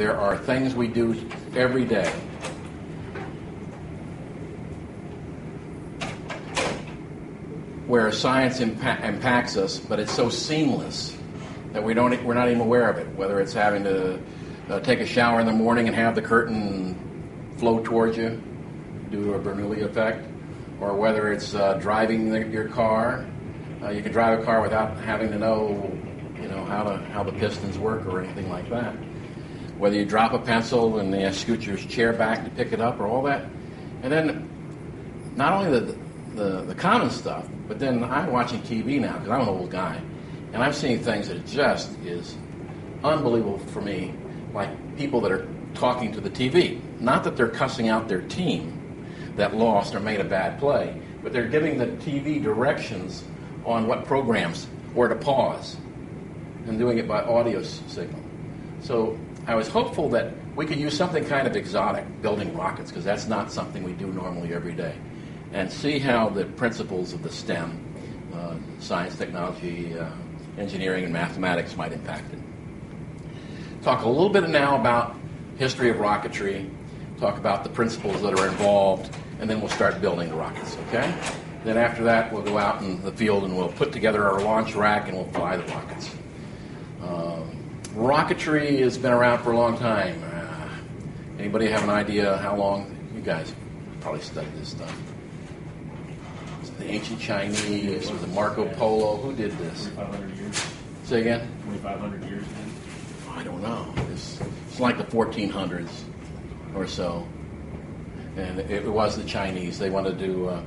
there are things we do every day where science impa- impacts us, but it's so seamless that we don't, we're not even aware of it. Whether it's having to uh, take a shower in the morning and have the curtain flow towards you due to a Bernoulli effect, or whether it's uh, driving the, your car. Uh, you can drive a car without having to know, you know, how to how the pistons work or anything like that. Whether you drop a pencil and you scoot your chair back to pick it up, or all that, and then not only the the, the common stuff, but then I'm watching TV now because I'm an old guy, and I'm seeing things that just is unbelievable for me, like people that are talking to the TV. Not that they're cussing out their team that lost or made a bad play, but they're giving the TV directions on what programs, where to pause, and doing it by audio signal. So I was hopeful that we could use something kind of exotic, building rockets, because that's not something we do normally every day, and see how the principles of the STEM, uh, science, technology, uh, engineering, and mathematics might impact it. Talk a little bit now about history of rocketry, talk about the principles that are involved, and then we'll start building the rockets, okay? Then after that, we'll go out in the field and we'll put together our launch rack and we'll fly the rockets. Um, rocketry has been around for a long time. Uh, anybody have an idea how long? You guys probably studied this stuff. It the ancient Chinese? Was it Marco Polo? Who did this? 2,500 years. Say again? 2,500 years. I don't know. It's, it's like the 1400s or so. And it was the Chinese. They wanted to uh,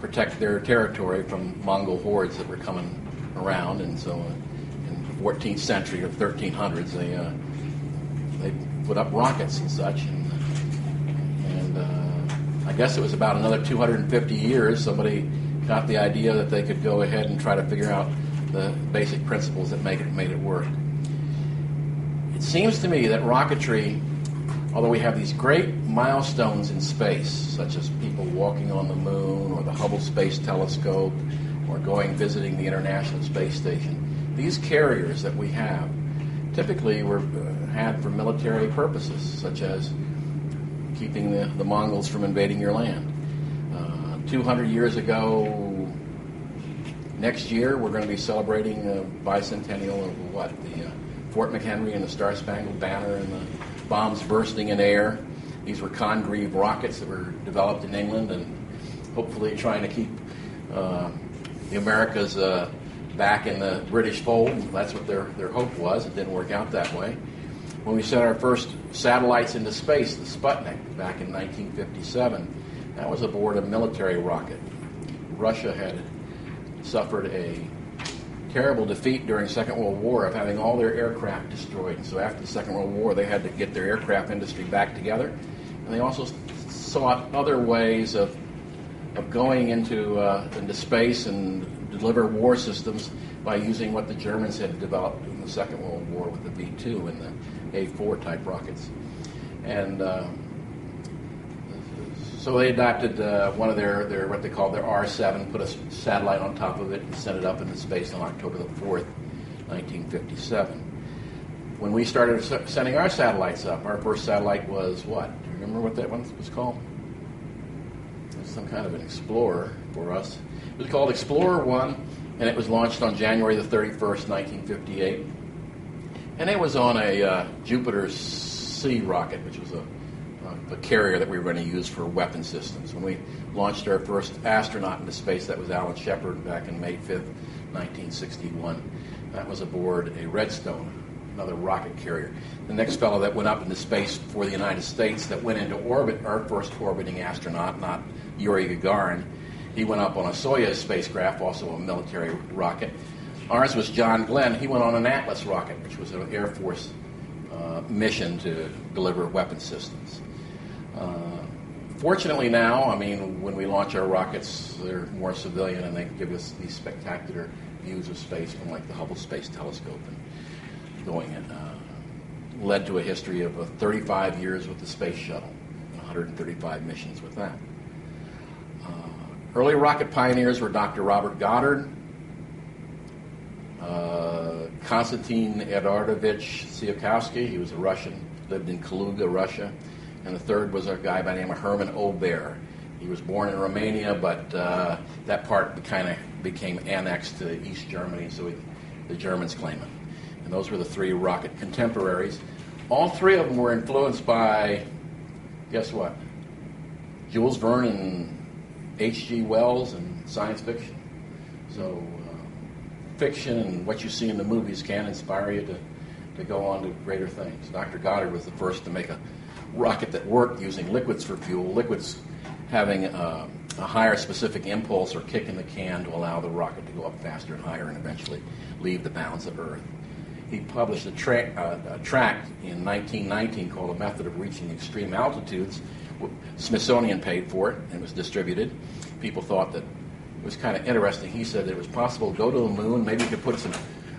protect their territory from Mongol hordes that were coming around. And so uh, the 14th century or 1300s, they, uh, they put up rockets and such. And, and uh, I guess it was about another 250 years somebody got the idea that they could go ahead and try to figure out the basic principles that make it, made it work. It seems to me that rocketry, although we have these great milestones in space, such as people walking on the moon or the Hubble Space Telescope or going visiting the International Space Station, these carriers that we have typically were uh, had for military purposes, such as keeping the, the Mongols from invading your land. Uh, 200 years ago, next year, we're going to be celebrating the bicentennial of what? The uh, Fort McHenry and the Star Spangled Banner and the bombs bursting in air. These were Congreve rockets that were developed in England and hopefully trying to keep uh, the Americas uh, back in the British fold. That's what their, their hope was. It didn't work out that way. When we sent our first satellites into space, the Sputnik, back in 1957, that was aboard a military rocket. Russia had suffered a terrible defeat during Second World War of having all their aircraft destroyed. So after the Second World War, they had to get their aircraft industry back together, and they also sought other ways of of going into uh, into space and deliver war systems by using what the Germans had developed in the Second World War with the V2 and the A4 type rockets, and. Uh, so they adopted uh, one of their, their what they call their R7, put a satellite on top of it, and sent it up into space on October the 4th, 1957. When we started sending our satellites up, our first satellite was what? Do you remember what that one was called? Some kind of an Explorer for us. It was called Explorer 1, and it was launched on January the 31st, 1958. And it was on a uh, Jupiter C rocket, which was a the carrier that we were going to use for weapon systems. When we launched our first astronaut into space, that was Alan Shepard back in May 5th, 1961. That was aboard a Redstone, another rocket carrier. The next fellow that went up into space for the United States that went into orbit, our first orbiting astronaut, not Yuri Gagarin, he went up on a Soyuz spacecraft, also a military rocket. Ours was John Glenn. He went on an Atlas rocket, which was an Air Force uh, mission to deliver weapon systems. Uh, fortunately now, I mean, when we launch our rockets, they're more civilian and they give us these spectacular views of space from like the Hubble Space Telescope and going and uh, led to a history of uh, 35 years with the space shuttle, 135 missions with that. Early rocket pioneers were Dr. Robert Goddard, uh, Konstantin Eduardovich Tsiolkovsky, he was a Russian lived in Kaluga, Russia. And the third was a guy by the name of Herman Oberth. He was born in Romania, but uh, that part kind of became annexed to East Germany, so he, the Germans claim it. And those were the three rocket contemporaries. All three of them were influenced by, guess what? Jules Verne and H.G. Wells and science fiction. So, uh, fiction and what you see in the movies can inspire you to, to go on to greater things. Dr. Goddard was the first to make a rocket that worked using liquids for fuel. Liquids having uh, a higher specific impulse or kick in the can to allow the rocket to go up faster and higher and eventually leave the bounds of Earth. He published a, tra- uh, a tract in 1919 called A Method of Reaching Extreme Altitudes. Smithsonian paid for it and was distributed. People thought that it was kind of interesting. He said that it was possible to go to the moon, maybe you could put some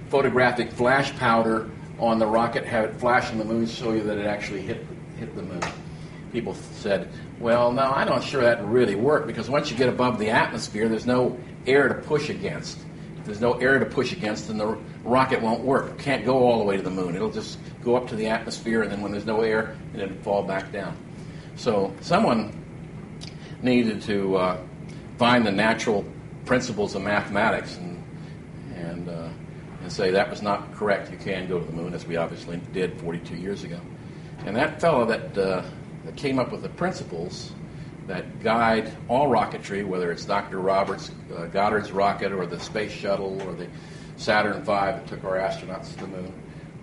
photographic flash powder on the rocket, have it flash on the moon, show you that it actually hit, hit the moon. People said, well, no, I'm not sure that really worked because once you get above the atmosphere, there's no air to push against. There's no air to push against, and the rocket won't work. It can't go all the way to the moon. It'll just go up to the atmosphere, and then when there's no air, it'll fall back down. So someone needed to uh, find the natural principles of mathematics and and uh, and say that was not correct. You can go to the moon, as we obviously did 42 years ago. And that fellow that uh, that came up with the principles that guide all rocketry, whether it's Dr. Roberts uh, Goddard's rocket or the space shuttle or the Saturn V that took our astronauts to the moon,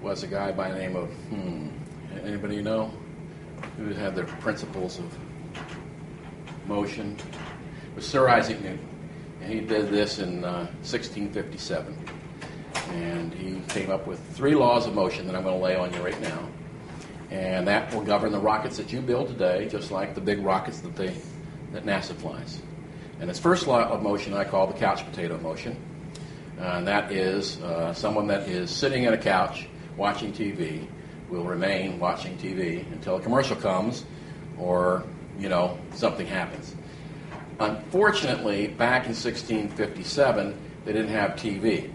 was a guy by the name of hmm, anybody know who had the principles of motion. It was Sir Isaac Newton, and he did this in uh, 1657, and he came up with three laws of motion that I'm going to lay on you right now and that will govern the rockets that you build today, just like the big rockets that they that NASA flies. And its first law of motion I call the couch potato motion, and that is uh, someone that is sitting on a couch watching TV will remain watching TV until a commercial comes, or you know something happens. Unfortunately, back in 1657, they didn't have TV,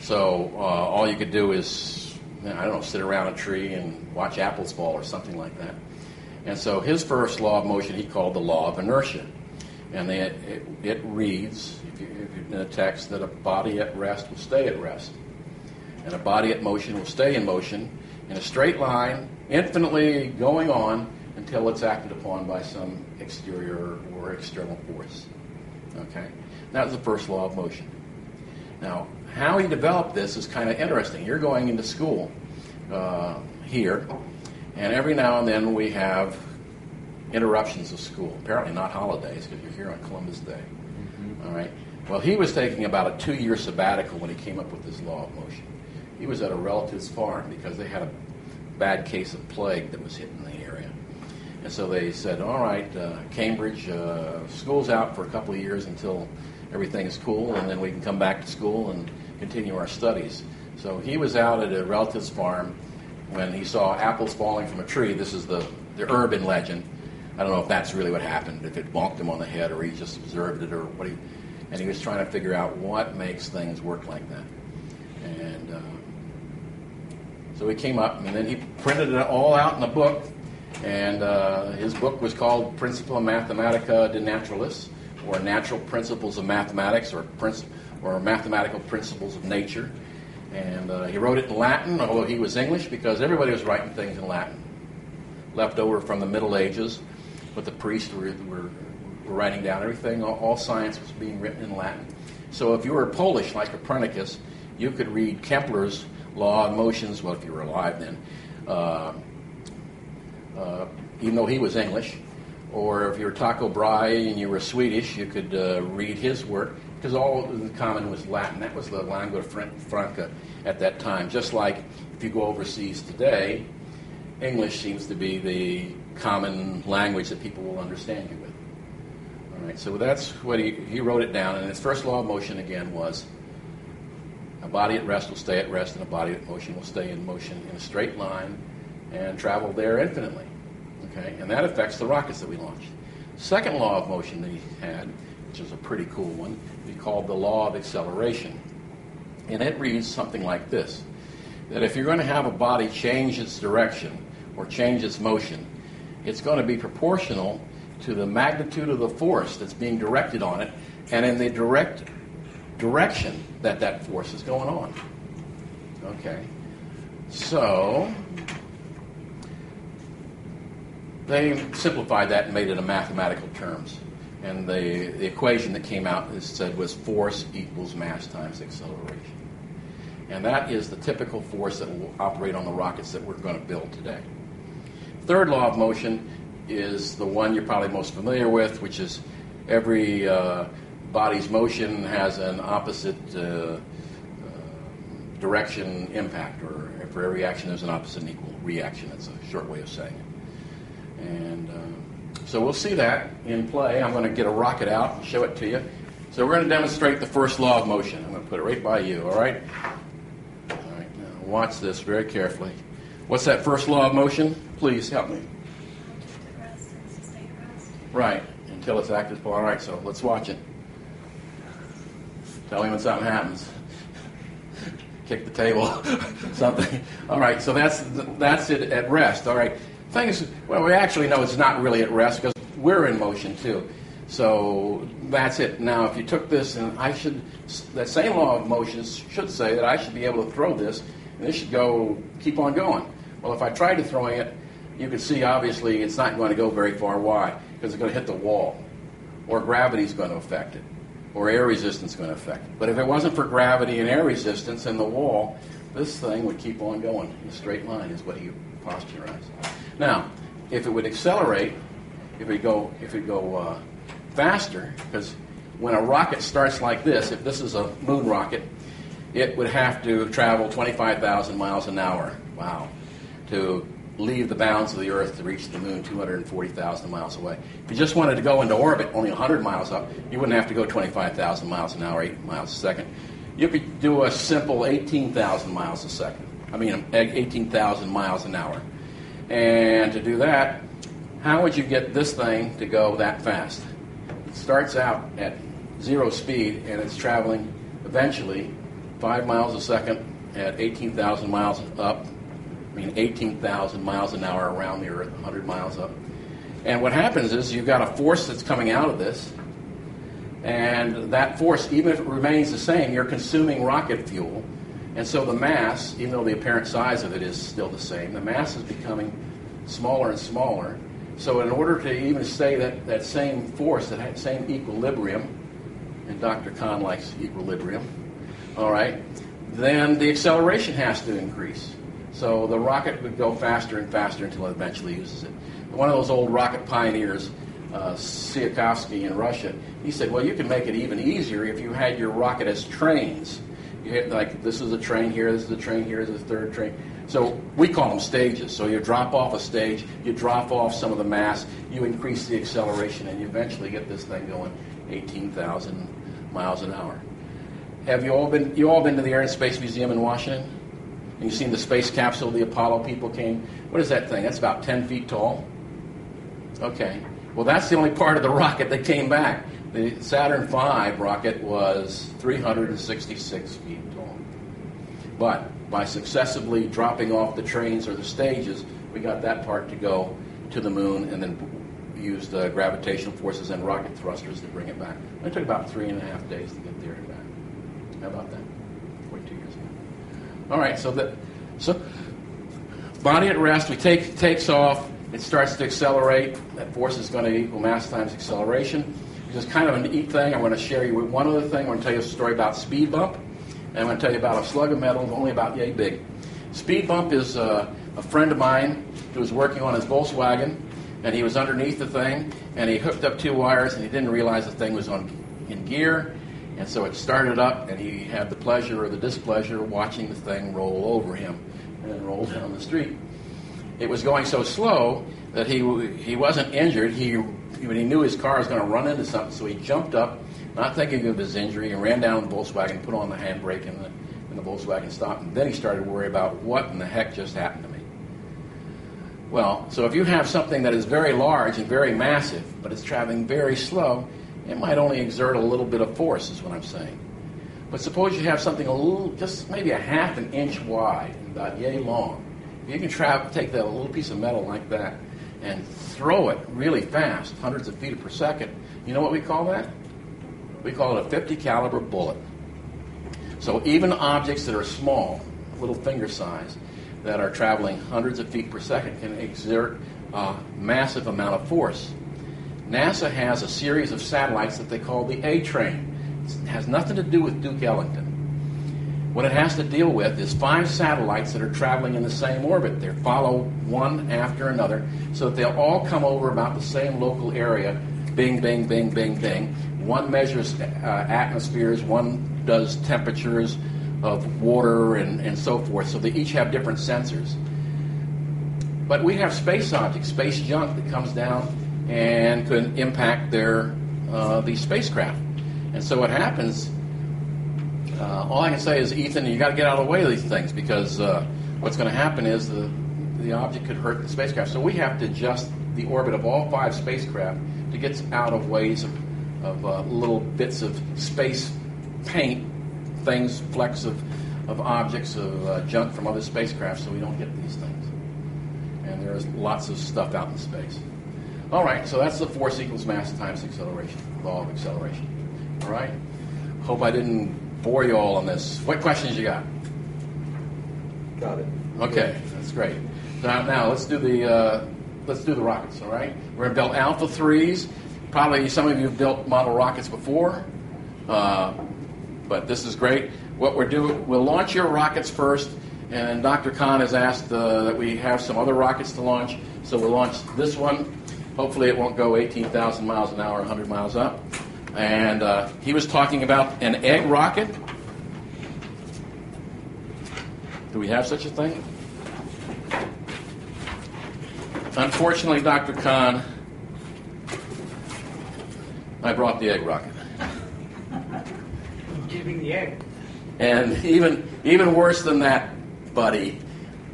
so uh, all you could do is I don't know, sit around a tree and watch apples fall or something like that. And so his first law of motion he called the law of inertia. And it, it, it reads, if you, if you, in a text, that a body at rest will stay at rest. And a body at motion will stay in motion in a straight line, infinitely going on until it's acted upon by some exterior or external force. Okay? That was the first law of motion. Now, how he developed this is kind of interesting. You're going into school uh, here, and every now and then we have interruptions of school. Apparently, not holidays because you're here on Columbus Day. Mm-hmm. All right. Well, he was taking about a two-year sabbatical when he came up with this law of motion. He was at a relative's farm because they had a bad case of plague that was hitting the area. And so they said, all right, uh, Cambridge, uh, school's out for a couple of years until everything is cool, and then we can come back to school and continue our studies. So he was out at a relative's farm when he saw apples falling from a tree. This is the, the urban legend. I don't know if that's really what happened, if it bonked him on the head or he just observed it or what he. And he was trying to figure out what makes things work like that. And uh, so he came up and then he printed it all out in a book. And uh, his book was called Principia Mathematica de Naturalis, or Natural Principles of Mathematics, or Principles or Mathematical Principles of Nature. And uh, he wrote it in Latin, although he was English, because everybody was writing things in Latin, left over from the Middle Ages. But the priests were, were, were writing down everything. All, all, science was being written in Latin. So if you were Polish, like Copernicus, you could read Kepler's law of motions, well, if you were alive then, uh, uh, even though he was English. Or if you were Tycho Brahe and you were Swedish, you could uh, read his work because all in common was Latin. That was the lingua franca at that time. Just like if you go overseas today, English seems to be the common language that people will understand you with. All right, so that's what he, he wrote it down, and his first law of motion again was a body at rest will stay at rest, and a body at motion will stay in motion in a straight line and travel there infinitely. Okay, and that affects the rockets that we launched. Second law of motion that he had which is a pretty cool one, be called the law of acceleration. And it reads something like this that if you're going to have a body change its direction or change its motion, it's going to be proportional to the magnitude of the force that's being directed on it and in the direct direction that that force is going on. Okay. So they simplified that and made it in mathematical terms. And the, the equation that came out is said was force equals mass times acceleration. And that is the typical force that will operate on the rockets that we're going to build today. Third law of motion is the one you're probably most familiar with, which is every uh, body's motion has an opposite uh, uh, direction impact, or for every action there's an opposite and equal reaction. That's a short way of saying it. And uh, so we'll see that in play. I'm going to get a rocket out and show it to you. So we're going to demonstrate the first law of motion. I'm going to put it right by you, all right? All right, now watch this very carefully. What's that first law of motion? Please help me. Right, until it's active. All right, so let's watch it. Tell me when something happens. Kick the table, something. All right, so that's that's it at rest. All right, Well, we actually know it's not really at rest because we're in motion too. So that's it. Now, if you took this and I should, that same law of motion should say that I should be able to throw this and this should go, keep on going. Well, if I tried to throw it, you can see obviously it's not going to go very far. Why? Because it's going to hit the wall, or gravity is going to affect it, or air resistance is going to affect it. But if it wasn't for gravity and air resistance and the wall, this thing would keep on going in a straight line, is what he Now, if it would accelerate, if it go, if it go uh, faster, because when a rocket starts like this, if this is a moon rocket, it would have to travel 25,000 miles an hour. Wow. To leave the bounds of the Earth to reach the moon 240,000 miles away. If you just wanted to go into orbit only 100 miles up, you wouldn't have to go 25,000 miles an hour, 8 miles a second. You could do a simple 18,000 miles a second. I mean, 18,000 miles an hour. And to do that, how would you get this thing to go that fast? It starts out at zero speed and it's traveling eventually 5 miles a second at 18,000 miles up I mean, 18,000 miles an hour around the Earth, 100 miles up. And what happens is you've got a force that's coming out of this, and that force, even if it remains the same, you're consuming rocket fuel. And so the mass, even though the apparent size of it is still the same, the mass is becoming smaller and smaller. So in order to even stay that, that same force, that same equilibrium, and Dr. Khan likes equilibrium, all right, then the acceleration has to increase. So the rocket would go faster and faster until it eventually uses it. One of those old rocket pioneers, uh, Tsiolkovsky in Russia, he said, well, you can make it even easier if you had your rocket as trains. Like, this is a train here, this is a train here, this is a third train. So we call them stages. So you drop off a stage, you drop off some of the mass, you increase the acceleration, and you eventually get this thing going 18,000 miles an hour. Have you all been, you all been to the Air and Space Museum in Washington? And you've seen the space capsule, the Apollo people came. What is that thing? That's about 10 feet tall. Okay. Well, that's the only part of the rocket that came back. The Saturn V rocket was 366 feet tall. But by successively dropping off the trains or the stages, we got that part to go to the moon and then used uh, gravitational forces and rocket thrusters to bring it back. It took about three and a half days to get there and back. How about that? 42 years ago. All right, so that so body at rest, we take takes off, it starts to accelerate. That force is going to equal mass times acceleration. Is kind of a neat thing. I want to share you with one other thing. I want to tell you a story about speed bump, and I'm going to tell you about a slug of metal only about yay big. Speed bump is uh, a friend of mine who was working on his Volkswagen, and he was underneath the thing, and he hooked up two wires, and he didn't realize the thing was on in gear, and so it started up, and he had the pleasure or the displeasure of watching the thing roll over him and roll down the street. It was going so slow that he, he wasn't injured. He, when he knew his car was going to run into something, so he jumped up, not thinking of his injury, and ran down the Volkswagen, put on the handbrake, and the, and the Volkswagen stopped. And then he started to worry about what in the heck just happened to me. Well, so if you have something that is very large and very massive, but it's traveling very slow, it might only exert a little bit of force, is what I'm saying. But suppose you have something a little, just maybe a half an inch wide about yay long, you can travel, take that little piece of metal like that and throw it really fast, hundreds of feet per second. You know what we call that? We call it a 50 caliber bullet. So even objects that are small, little finger size, that are traveling hundreds of feet per second can exert a massive amount of force. NASA has a series of satellites that they call the A train. It has nothing to do with Duke Ellington. What it has to deal with is five satellites that are traveling in the same orbit. They follow one after another so that they'll all come over about the same local area. Bing, bing, bing, bing, bing. One measures uh, atmospheres, one does temperatures of water and, and so forth. So they each have different sensors. But we have space objects, space junk that comes down and could impact their uh, these spacecraft. And so what happens? Uh, all I can say is, Ethan, you got to get out of the way of these things because uh, what's going to happen is the the object could hurt the spacecraft. So we have to adjust the orbit of all five spacecraft to get out of ways of, of uh, little bits of space paint, things, flecks of, of objects, of uh, junk from other spacecraft, so we don't get these things. And there's lots of stuff out in space. All right, so that's the force equals mass times acceleration, law of acceleration. All right? Hope I didn't bore you all on this. What questions you got? Got it. Okay, that's great. Now, now let's do the uh, let's do the rockets. All right, we're gonna build Alpha threes. Probably some of you have built model rockets before, uh, but this is great. What we're doing, we'll launch your rockets first, and Dr. Khan has asked uh, that we have some other rockets to launch. So we'll launch this one. Hopefully, it won't go 18,000 miles an hour, 100 miles up. And uh, he was talking about an egg rocket. Do we have such a thing? Unfortunately, Dr. Khan, I brought the egg rocket. Giving the egg. And even even worse than that, buddy,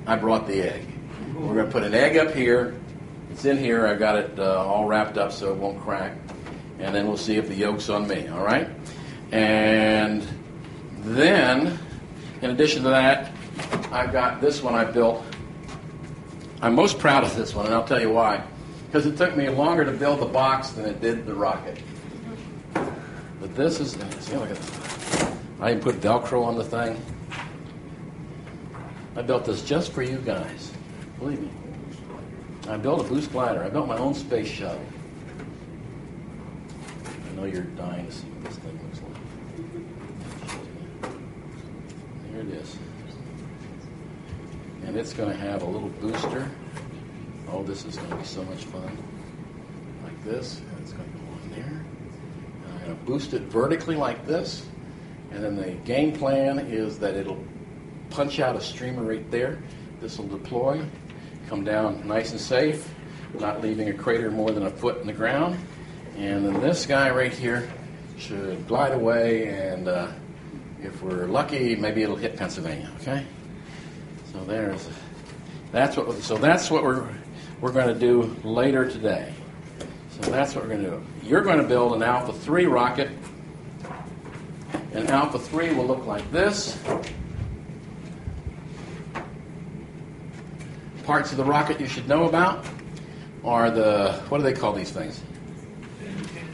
I brought the egg. We're going to put an egg up here. It's in here. I've got it uh, all wrapped up so it won't crack. And then we'll see if the yolk's on me, all right? And then, in addition to that, I've got this one I built. I'm most proud of this one, and I'll tell you why. Because it took me longer to build the box than it did the rocket. But this is, see, look at this. I even put Velcro on the thing. I built this just for you guys. Believe me. I built a boost glider. I built my own space shuttle. Know you're dying to see what this thing looks like. Here it is. And it's going to have a little booster. Oh, this is going to be so much fun. Like this. And it's going to go on there. And I'm going to boost it vertically like this. And then the game plan is that it'll punch out a streamer right there. This will deploy, come down nice and safe, not leaving a crater more than a foot in the ground. And then this guy right here should glide away, and uh, if we're lucky, maybe it'll hit Pennsylvania. Okay. So there's that's what so that's what we're we're going to do later today. So that's what we're going to do. You're going to build an Alpha 3 rocket and Alpha 3 will look like this. Parts of the rocket you should know about are the, what do they call these things?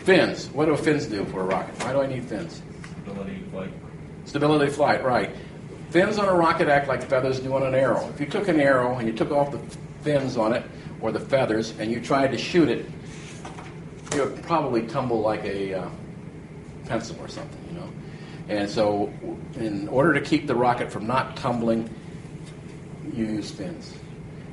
Fins. What do fins do for a rocket? Why do I need fins? Stability, flight. Stability flight, right. Fins on a rocket act like feathers do on an arrow. If you took an arrow and you took off the fins on it, or the feathers, and you tried to shoot it, it would probably tumble like a uh, pencil or something, you know. And so, in order to keep the rocket from not tumbling, you use fins.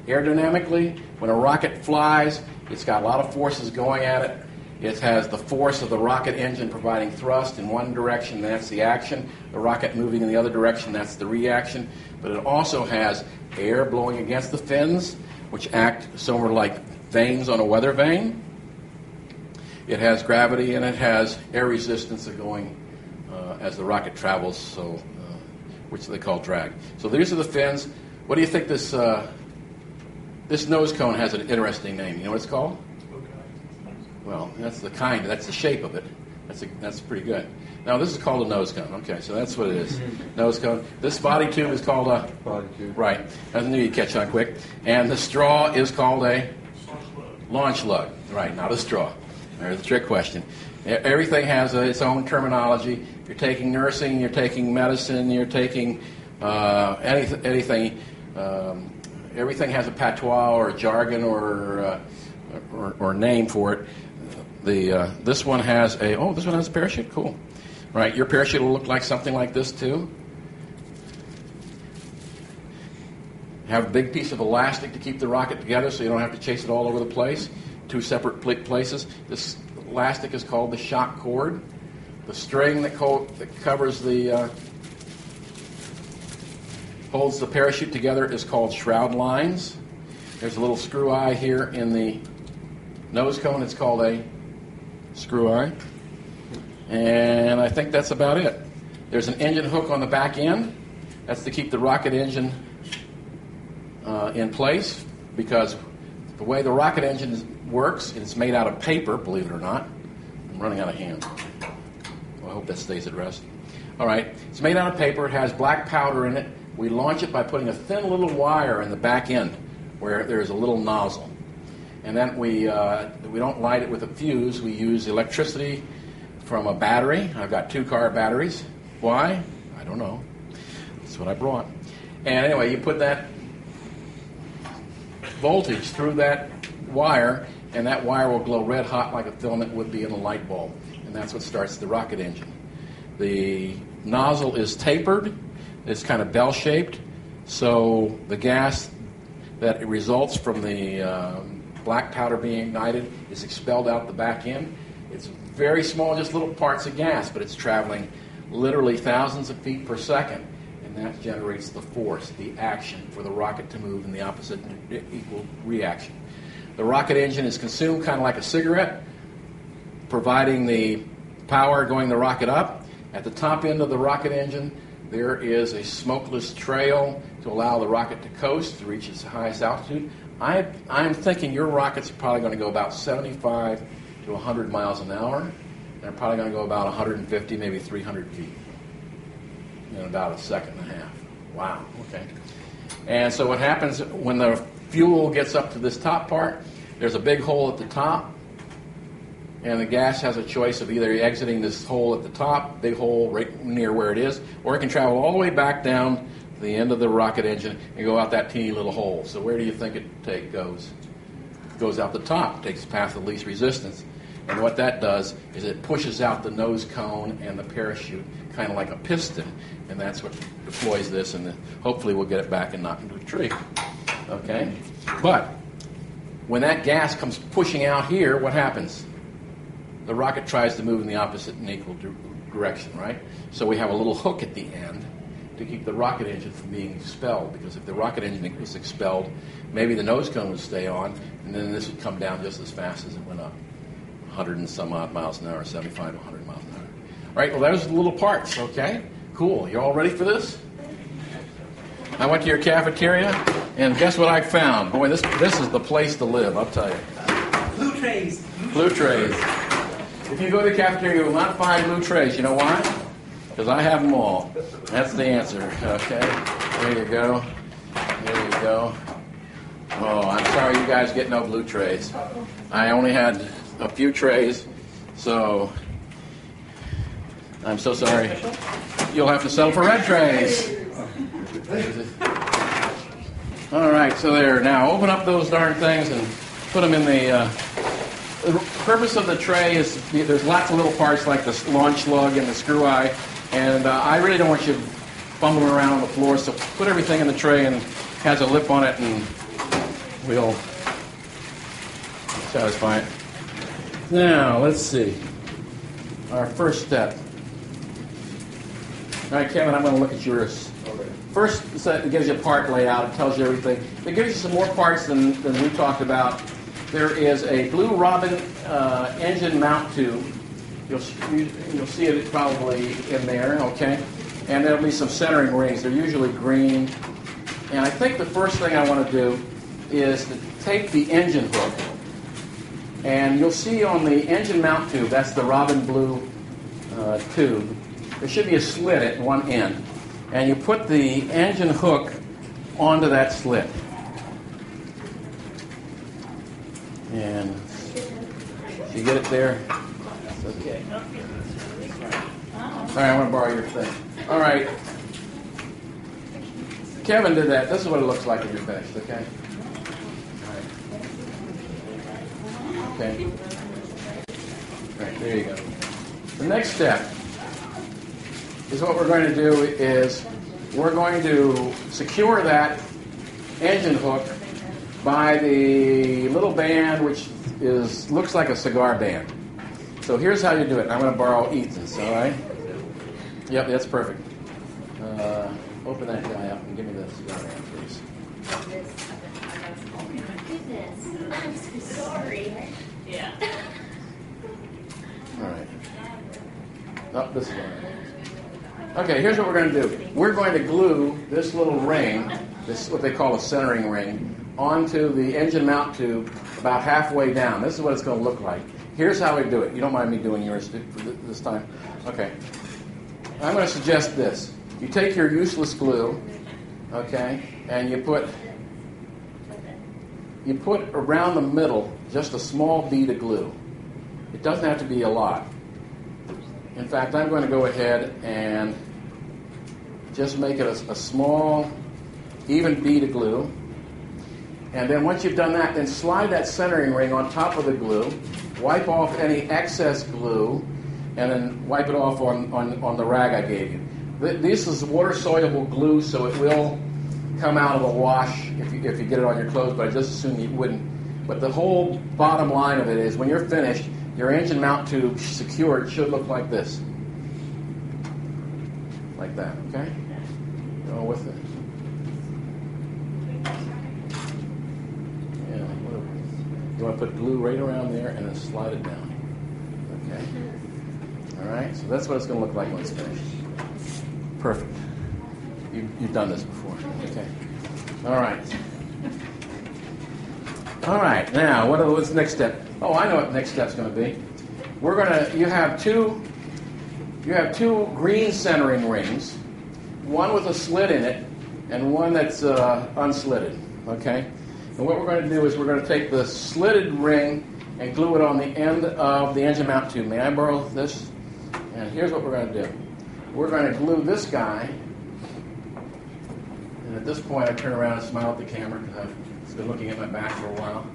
Aerodynamically, when a rocket flies, it's got a lot of forces going at it. It has the force of the rocket engine providing thrust in one direction, that's the action. The rocket moving in the other direction, that's the reaction. But it also has air blowing against the fins, which act of like vanes on a weather vane. It has gravity and it has air resistance going uh, as the rocket travels, so uh, which they call drag. So these are the fins. What do you think this uh, this nose cone has an interesting name? You know what it's called? Well, that's the kind. That's the shape of it. That's a, that's pretty good. Now, this is called a nose cone. Okay, so that's what it is. Nose cone. This body tube is called a Body tube. right. I knew you'd catch on quick. And the straw is called a launch lug. Launch lug. Right, not a straw. There's the trick question. E- Everything has a, its own terminology. If you're taking nursing, you're taking medicine, you're taking uh, anyth- anything. Um, everything has a patois or a jargon or, uh, or, or name for it. The uh, this one has a oh this one has a parachute. Cool. Right, your parachute will look like something like this too. Have a big piece of elastic to keep the rocket together so you don't have to chase it all over the place. Two separate places. This elastic is called the shock cord. The string that, co- that covers the uh, holds the parachute together is called shroud lines. There's a little screw eye here in the nose cone. It's called a screw eye. And I think that's about it. There's an engine hook on the back end. That's to keep the rocket engine uh, in place because the way the rocket engine is- works, it's made out of paper, believe it or not. I'm running out of hand. Well, I hope that stays at rest. All right, it's made out of paper. It has black powder in it. We launch it by putting a thin little wire in the back end where there's a little nozzle. And then we, uh, we don't light it with a fuse. We use electricity from a battery. I've got two car batteries. Why? I don't know. That's what I brought. And anyway, you put that voltage through that wire, and that wire will glow red hot like a filament would be in a light bulb. And that's what starts the rocket engine. The nozzle is tapered, it's kind of bell shaped, so the gas that results from the um, black powder being ignited is expelled out the back end. It's very small, just little parts of gas, but it's traveling literally thousands of feet per second, and that generates the force, the action for the rocket to move in the opposite equal reaction. The rocket engine is consumed kind of like a cigarette, providing the power going the rocket up. At the top end of the rocket engine, there is a smokeless trail to allow the rocket to coast to reach its highest altitude. I, I'm thinking your rockets are probably going to go about 75 to 100 miles an hour. They're probably going to go about 150, maybe 300 feet in about a second and a half. Wow, okay. And so what happens when the fuel gets up to this top part, there's a big hole at the top, and the gas has a choice of either exiting this hole at the top, big hole right near where it is, or it can travel all the way back down the end of the rocket engine and go out that teeny little hole. So where do you think it take goes? It goes out the top, takes the path of least resistance. And what that does is it pushes out the nose cone and the parachute, kind of like a piston, and that's what deploys this, and hopefully we'll get it back and knock into a tree. Okay? But when that gas comes pushing out here, what happens? The rocket tries to move in the opposite and equal direction, right? So we have a little hook at the end to keep the rocket engine from being expelled, because if the rocket engine was expelled, maybe the nose cone would stay on, and then this would come down just as fast as it went up. 100 and some odd miles an hour, 75 to 100 miles an hour. All right, well, those are the little parts, okay? Cool. You all ready for this? I went to your cafeteria, and guess what I found? Boy, this, this is the place to live, I'll tell you. Blue trays. Blue trays. If you go to the cafeteria, you will not find blue trays. You know why? Because I have them all. That's the answer, okay? There you go. There you go. Oh, I'm sorry you guys get no blue trays. I only had a few trays, so I'm so sorry. You'll have to settle for red trays. All right, so there. Now open up those darn things and put them in the. Uh, the purpose of the tray is there's lots of little parts like the launch lug and the screw eye, and uh, I really don't want you fumbling around on the floor. So put everything in the tray and has a lip on it, and we'll satisfy it. Now let's see. Our first step. All right, Kevin, I'm going to look at yours. First, so it gives you a part layout. It tells you everything. It gives you some more parts than, than we talked about. There is a Blue Robin uh, engine mount tube. You'll, you, you'll see it probably in there, okay? And there'll be some centering rings. They're usually green. And I think the first thing I want to do is to take the engine hook. And you'll see on the engine mount tube, that's the Robin Blue uh, tube, there should be a slit at one end, and you put the engine hook onto that slit. And you get it there? Okay. All right, I want to borrow your thing. All right. Kevin did that. This is what it looks like when you're finished, okay? Okay. All right, there you go. The next step is what we're going to do is we're going to secure that engine hook by the little band which is looks like a cigar band. So here's how you do it. I'm going to borrow Ethan's, all right? Yep, that's perfect. Uh, open that guy up and give me the cigar please. Oh my goodness. I'm so sorry. Yeah. All right. Oh, this is one. Okay, here's what we're going to do. We're going to glue this little ring, this is what they call a centering ring, onto the engine mount tube about halfway down. This is what it's going to look like. Here's how we do it. You don't mind me doing yours th- this time? Okay. I'm going to suggest this. You take your useless glue, okay, and you put you put around the middle just a small bead of glue. It doesn't have to be a lot. In fact, I'm going to go ahead and just make it a, a small, even bead of glue. And then once you've done that, then slide that centering ring on top of the glue, wipe off any excess glue, and then wipe it off on, on, on the rag I gave you. This is water soluble glue, so it will come out of the wash if you, if you get it on your clothes, but I just assume you wouldn't. But the whole bottom line of it is when you're finished, your engine mount tube secured should look like this. Like that, okay? Go with it. Yeah, what- you want to put glue right around there and then slide it down. Okay? All right, so that's what it's going to look like when it's finished. Perfect. You, you've done this before. Okay. All right. All right. Now, what are, what's the next step? Oh, I know what the next step's going to be. We're going to. You have two. You have two green centering rings, one with a slit in it, and one that's uh, unslitted. Okay. And what we're going to do is we're going to take the slitted ring and glue it on the end of the engine mount tube. May I borrow this? And here's what we're going to do. We're going to glue this guy and at this point, I turn around and smile at the camera because I've been looking at my back for a while.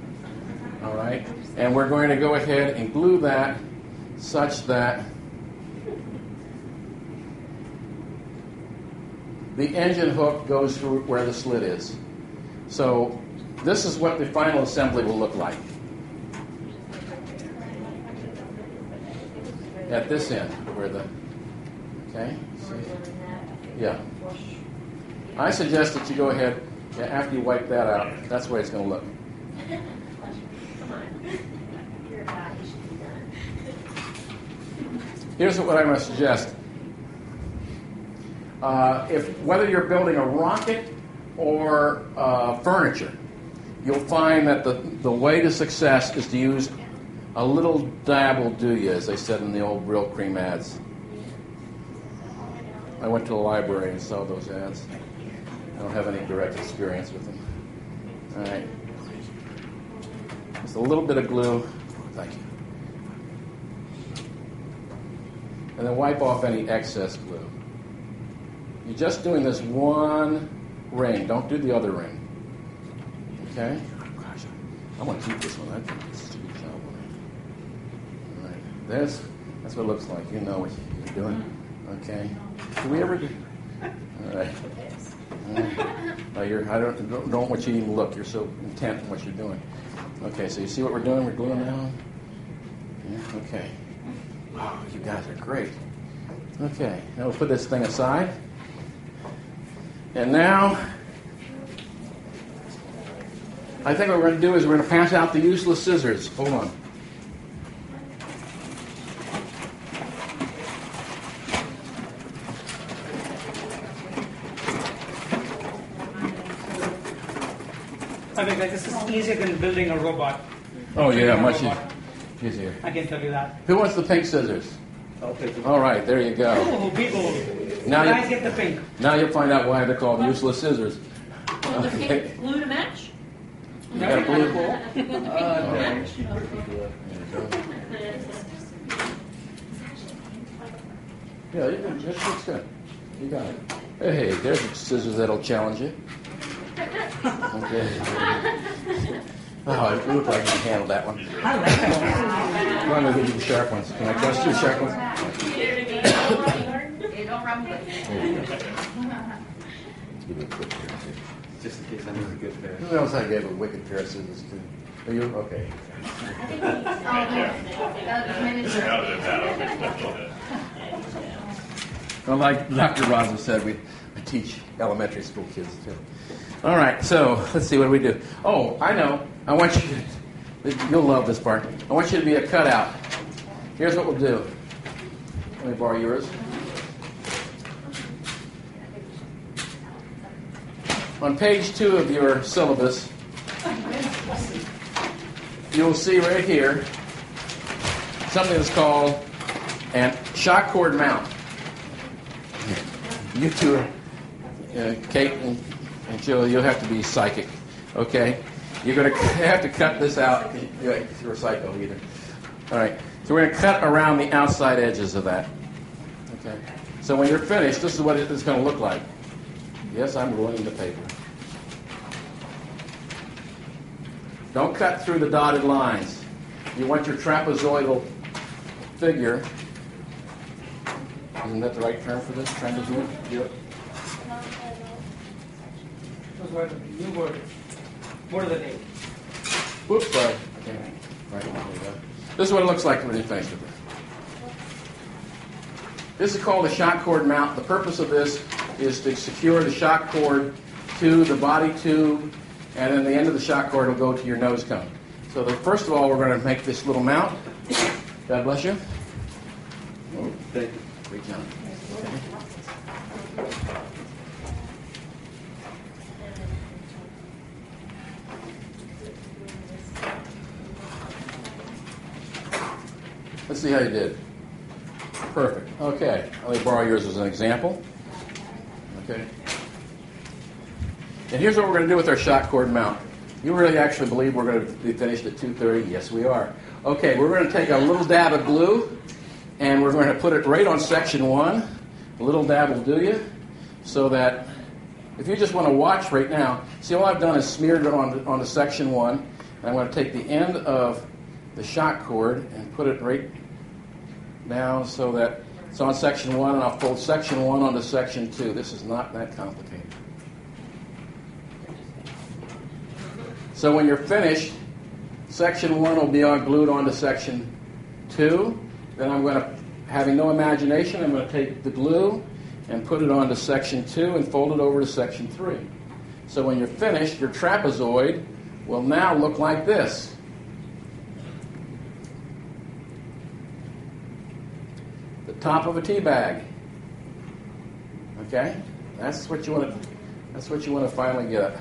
All right? And we're going to go ahead and glue that such that the engine hook goes through where the slit is. So this is what the final assembly will look like. At this end, where the, okay? See? Yeah. I suggest that you go ahead, yeah, after you wipe that out, that's the way it's going to look. Here's what I'm going to suggest. Uh, if whether you're building a rocket or uh, furniture, you'll find that the, the way to success is to use a little dab will do you, as they said in the old Brylcreem ads. I went to the library and saw those ads. I don't have any direct experience with them. All right. Just a little bit of glue. Thank you. And then wipe off any excess glue. You're just doing this one ring. Don't do the other ring. Okay? Gosh, I want to keep this one. I think this is a good job on. All right. There's, that's what it looks like. You know what you're doing. Okay. Do we ever do? All right. Uh, you're, I don't, don't, don't want you to even look. You're so intent on what you're doing. Okay, so you see what we're doing? We're gluing down. Yeah, okay. Wow, you guys are great. Okay, now we'll put this thing aside. And now, I think what we're going to do is we're going to pass out the useless scissors. Hold on. I mean, like, this is easier than building a robot. Oh, yeah, Building a much robot. easier. I can tell you that. Who wants the pink scissors? I'll take it. All right, there you go. Oh, people. Now you- Guys get the pink. Now you'll find out why they're called useless scissors. Well, the Okay. pink glue to match? You got a blue? Uh, no, she. Yeah, you can, this looks good. You got it. Hey, there's scissors that'll challenge you. Okay. Oh, you look like you can handle that one. I like that Come on, I'll give you the sharp ones. Can I trust you, sharp ones? Hey, don't run with it. Give me a quick pair. Just in case I need a good pair. Who else I gave a wicked pair of scissors to? Are you okay? Well, like Dr. Raza said, we I teach elementary school kids too. All right, so let's see what do we do. Oh, I know. I want you to. You'll love this part. I want you to be a cutout. Here's what we'll do. Let me borrow yours. On page two of your syllabus, you'll see right here something that's called an shock cord mount. You two, uh, Kate and, and Jill, you'll have to be psychic, okay? You're going to have to cut this out. You're you're psycho either. All right. So we're going to cut around the outside edges of that. Okay. So when you're finished, this is what it's going to look like. Yes, I'm ruining the paper. Don't cut through the dotted lines. You want your trapezoidal figure. Isn't that the right term for this? Trapezoid? Yep. Those were the new word. Of the day. Whoops, sorry. Okay. Right, there we go. This is what it looks like when you finish with it. This is called a shock cord mount. The purpose of this is to secure the shock cord to the body tube, and then the end of the shock cord will go to your nose cone. So the, first of all, we're going to make this little mount. God bless you. Oh, thank you. Great job. Let's see how you did. Perfect. Okay. Let me borrow yours as an example. Okay. And here's what we're going to do with our shock cord mount. You really actually believe we're going to be finished at 2.30? Yes, we are. Okay, we're going to take a little dab of glue, and we're going to put it right on section one. A little dab will do you, so that if you just want to watch right now, see all I've done is smeared it on onto section one. And I'm going to take the end of the shock cord and put it right down so that it's on section one, and I'll fold section one onto section two. This is not that complicated. So when you're finished, section one will be on, glued onto section two. Then I'm going to, having no imagination, I'm going to take the glue and put it onto section two and fold it over to section three. So when you're finished, your trapezoid will now look like this. Top of a tea bag. Okay? That's what you want to that's what you want to finally get.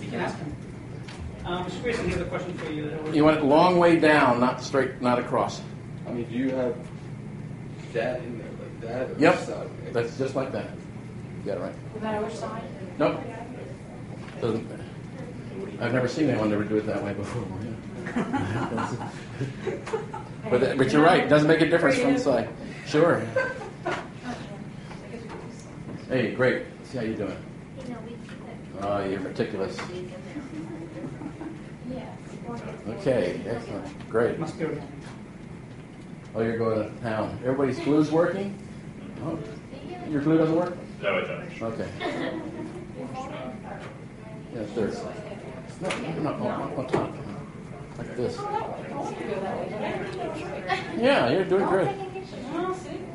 You can ask him. Um, Mr. Grayson, he has a question for you. You want it long way down, not straight, not across. I mean, do you have that in there like that? Or Yep. side? That's just like that. You got it right. No matter which side? Nope. Doesn't, I've never seen anyone ever do it that way before. yeah. but, but you're right. It doesn't make a difference from the side. Sure. Hey, great. See how you're doing? You know, we keep it. Oh, you're meticulous. Okay, excellent. Great. Must be. Oh, you're going to town. Everybody's glue's working? Oh, your glue doesn't work? No, it doesn't. Okay. Yeah, third. No, no, no, on, on top. Like this. Yeah, you're doing great.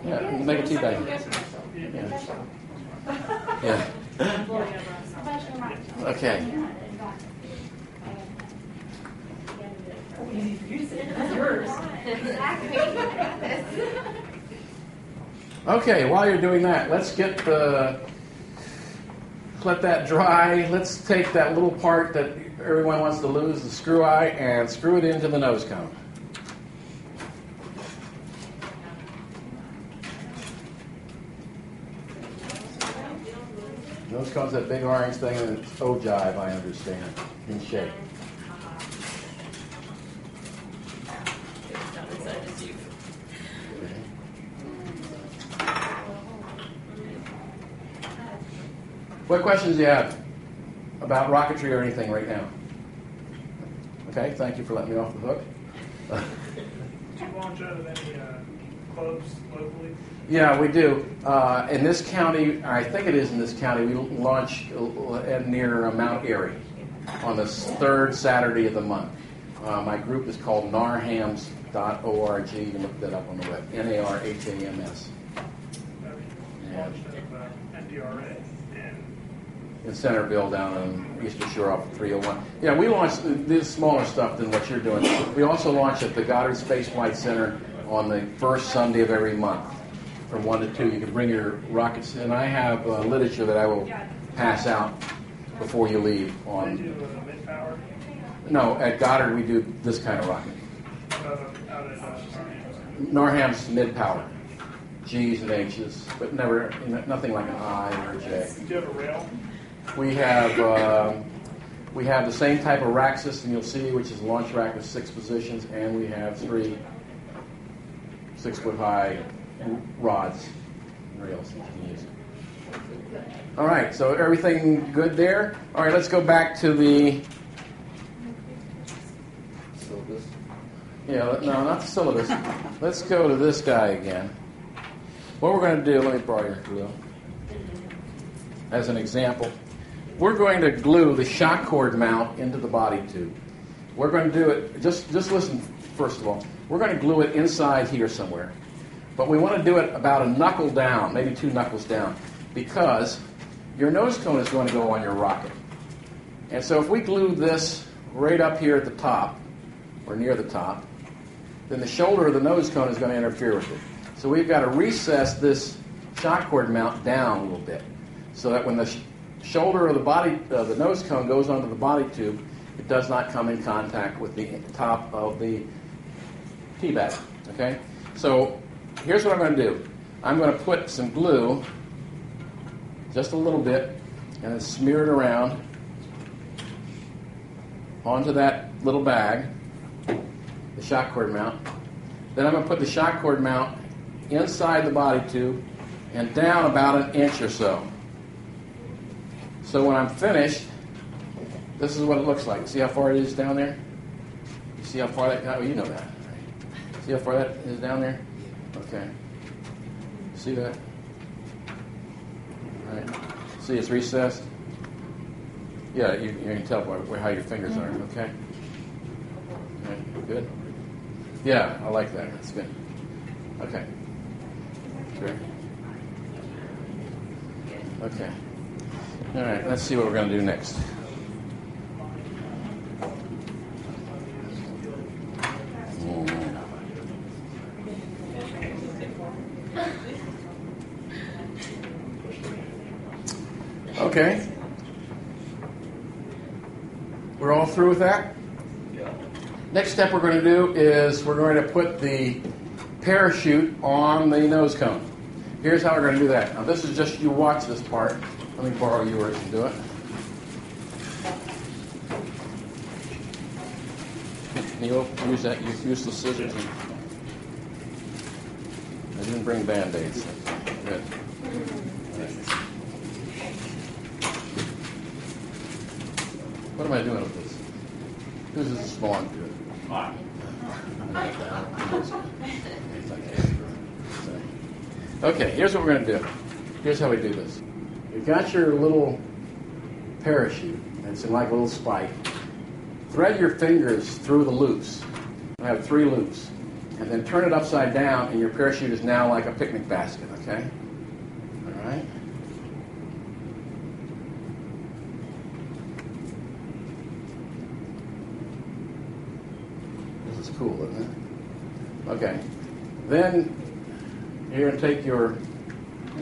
Yeah, you make a tea bag. Yeah. Yeah. Okay. Okay, while you're doing that, let's get the let that dry. Let's take that little part that everyone wants to lose the screw eye and screw it into the nose cone. Nose cone's that big orange thing and it's ogive, I understand, in shape. What questions do you have? About rocketry or anything right now? Okay, thank you for letting me off the hook. Do you launch out of any uh, clubs locally? Yeah, we do. Uh, in this county, I think it is in this county, we launch uh, near Mount Airy on the third Saturday of the month. Uh, my group is called narhams.org. You can look that up on the web. N A R H A M S. Uh, launched out of uh, MDRA and in Centreville down on Eastern Shore off of 301. Yeah, we launched this smaller stuff than what you're doing. We also launch at the Goddard Space Flight Center on the first Sunday of every month from 1 to 2. You can bring your rockets, and I have uh, literature that I will pass out before you leave on. No, at Goddard we do this kind of rocket. NARHAMS mid power, G's and H's, but never nothing like an I or a J. Do you have a rail? We have uh, we have the same type of rack system you'll see, which is a launch rack with six positions, and we have three six foot high rods and rails that you can use. All right, so everything good there. All right, let's go back to the. Syllabus. Yeah, no, not the syllabus. Let's go to this guy again. What we're going to do, let me borrow your glue. As an example, we're going to glue the shock cord mount into the body tube. We're going to do it, just, just listen first of all. We're going to glue it inside here somewhere. But we want to do it about a knuckle down, maybe two knuckles down, because your nose cone is going to go on your rocket. And so if we glue this right up here at the top, or near the top, then the shoulder of the nose cone is going to interfere with it. So we've got to recess this shock cord mount down a little bit, so that when the shoulder of the body, uh, the nose cone goes onto the body tube, it does not come in contact with the top of the tea bag. Okay. So here's what I'm going to do. I'm going to put some glue, just a little bit, and then smear it around onto that little bag the shock cord mount. Then I'm going to put the shock cord mount inside the body tube and down about an inch or so. So when I'm finished, this is what it looks like. See how far it is down there? You see how far that? Oh, you know that. Right? See how far that is down there? Okay. See that? All right. See, it's recessed. Yeah, you, you can tell by, how your fingers are. Mm-hmm. Okay. Okay. Good. Yeah, I like that. That's good. Okay. Sure. Okay. All right, let's see what we're going to do next. Mm. Okay. We're all through with that? Yeah. Next step we're going to do is we're going to put the parachute on the nose cone. Here's how we're going to do that. Now, this is just you watch this part. Let me borrow yours and do it. You use that use useless scissors? I didn't bring band aids. Good. What am I doing with this? This belong to? Okay, here's what we're going to do. Here's how we do this. Got your little parachute, and it's like a little spike. Thread your fingers through the loops. I have three loops. And then turn it upside down, and your parachute is now like a picnic basket, okay? All right? This is cool, isn't it? Okay. Then you're going to take your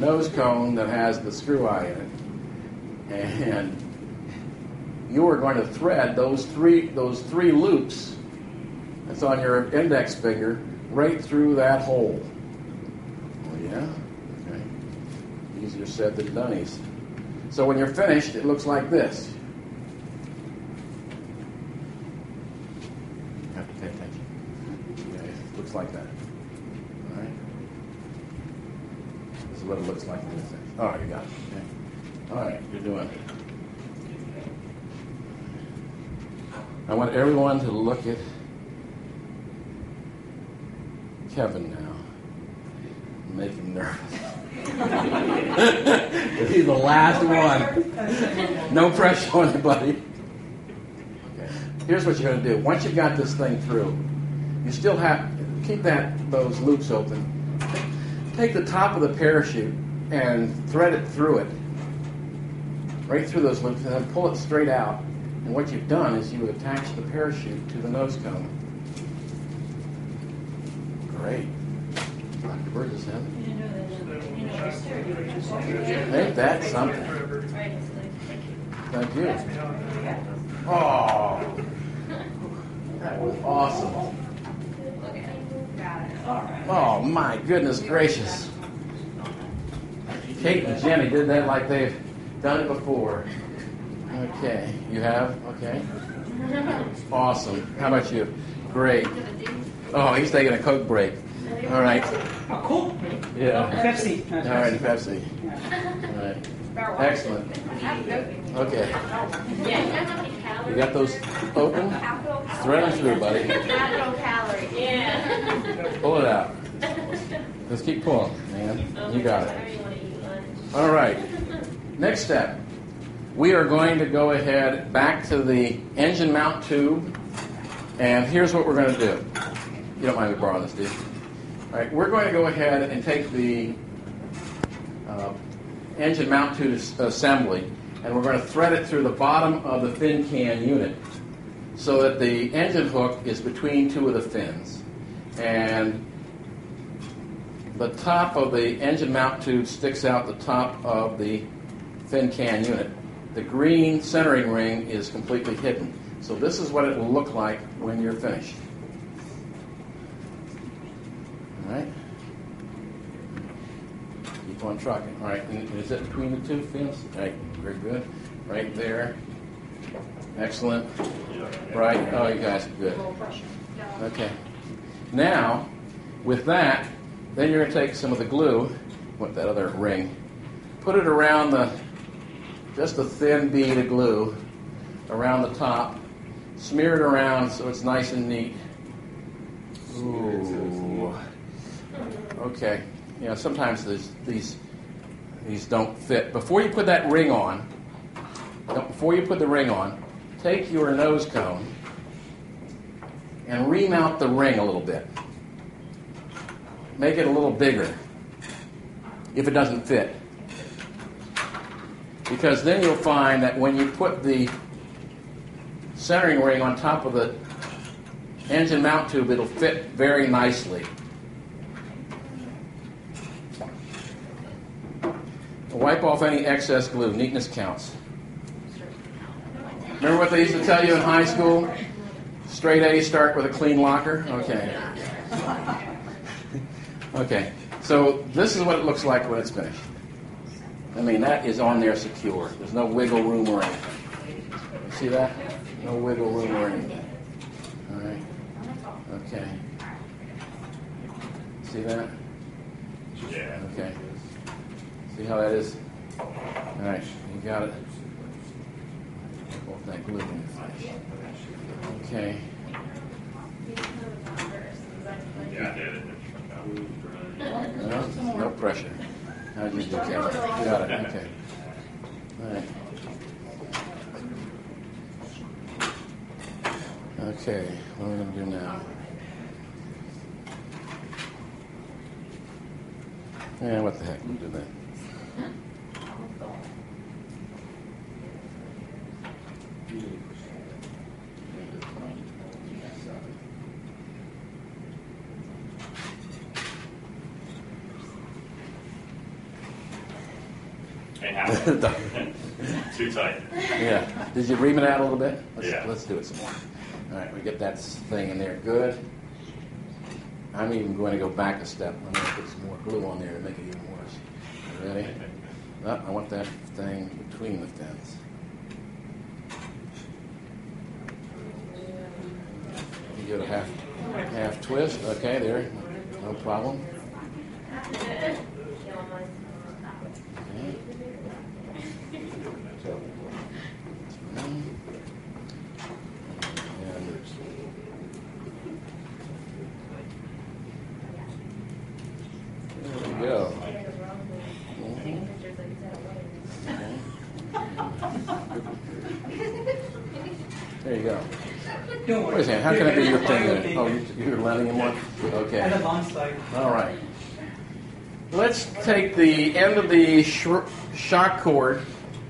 nose cone that has the screw eye in it, and you are going to thread those three those three loops that's on your index finger right through that hole. Oh yeah. Okay. Easier said than done. So when you're finished, it looks like this. You have to pay attention. Okay, it looks like that. All right. This is what it looks like when it's finished. All right, you got it. Okay. All right, you're doing it. I want everyone to look at Kevin now. Make him nervous. he's the last one. No pressure on anybody. Okay. Here's what you're going to do. Once you've got this thing through, you still have keep that those loops open. Take the top of the parachute and thread it through it, right through those loops, and then pull it straight out. And what you've done is you attach the parachute to the nose cone. Great. Dr. Burgess has it. You know that, you know, our stereotype. Ain't that something? Right, it's like, Thank you. Oh, that was awesome. look at it. Got it. All right. Oh my goodness gracious. Kate and Jenny did that like they've done it before. Okay, you have? Okay. Awesome. How about you? Great. Oh, he's taking a Coke break. All right. Oh, cool. Yeah. Pepsi. All right, Pepsi. All right. Excellent. Okay. You got those open? Thread them through, buddy. Capital calorie. Yeah. Pull it out. Let's keep pulling, man. You got it. Whatever you want to eat lunch. All right. Next step. We are going to go ahead back to the engine mount tube. And here's what we're going to do. You don't mind me borrowing this, do you? All right. We're going to go ahead and take the uh, engine mount tube assembly and we're going to thread it through the bottom of the fin can unit so that the engine hook is between two of the fins. And the top of the engine mount tube sticks out the top of the fin can unit. The green centering ring is completely hidden. So this is what it will look like when you're finished. All right. Keep on trucking. All right. And is it between the two fins? All right. Very good. Right there. Excellent. Right. Oh, you guys are good. Okay. Now, with that, then you're going to take some of the glue, what that other ring, put it around the, just a thin bead of glue around the top, smear it around so it's nice and neat. Ooh. Okay. You know, sometimes these, these, these don't fit. Before you put that ring on, before you put the ring on, take your nose cone and remount the ring a little bit. Make it a little bigger if it doesn't fit. Because then you'll find that when you put the centering ring on top of the engine mount tube, it'll fit very nicely. Wipe off any excess glue. Neatness counts. Remember what they used to tell you in high school? Straight A's start with a clean locker? Okay. Okay. So this is what it looks like when it's finished. I mean, that is on there secure. There's no wiggle room or anything. You see that? No wiggle room or anything. All right. Okay. See that? Yeah. Okay. See how that is? All right. You got it. That glue finish. Okay. Yeah, I did it. No, no pressure. Do, Kevin? Got it, okay. All right. Okay, what are we gonna do now? Yeah, what the heck, we'll do that. It happened. Too tight. Yeah, did you ream it out a little bit? Let's, Yeah. Let's do it some more. All right, we get that thing in there good. I'm even going to go back a step. I'm going to put some more glue on there to make it even worse. Ready? Oh, I want that thing between the fins. You get a half, half twist. Okay, there. No problem. Okay. And there we go. Mhm. There you go. Don't worry. Wait a second, how can I be your thing? Oh, you- you're letting him one? And a Okay. long slide. All right. Let's take the end of the sh- shock cord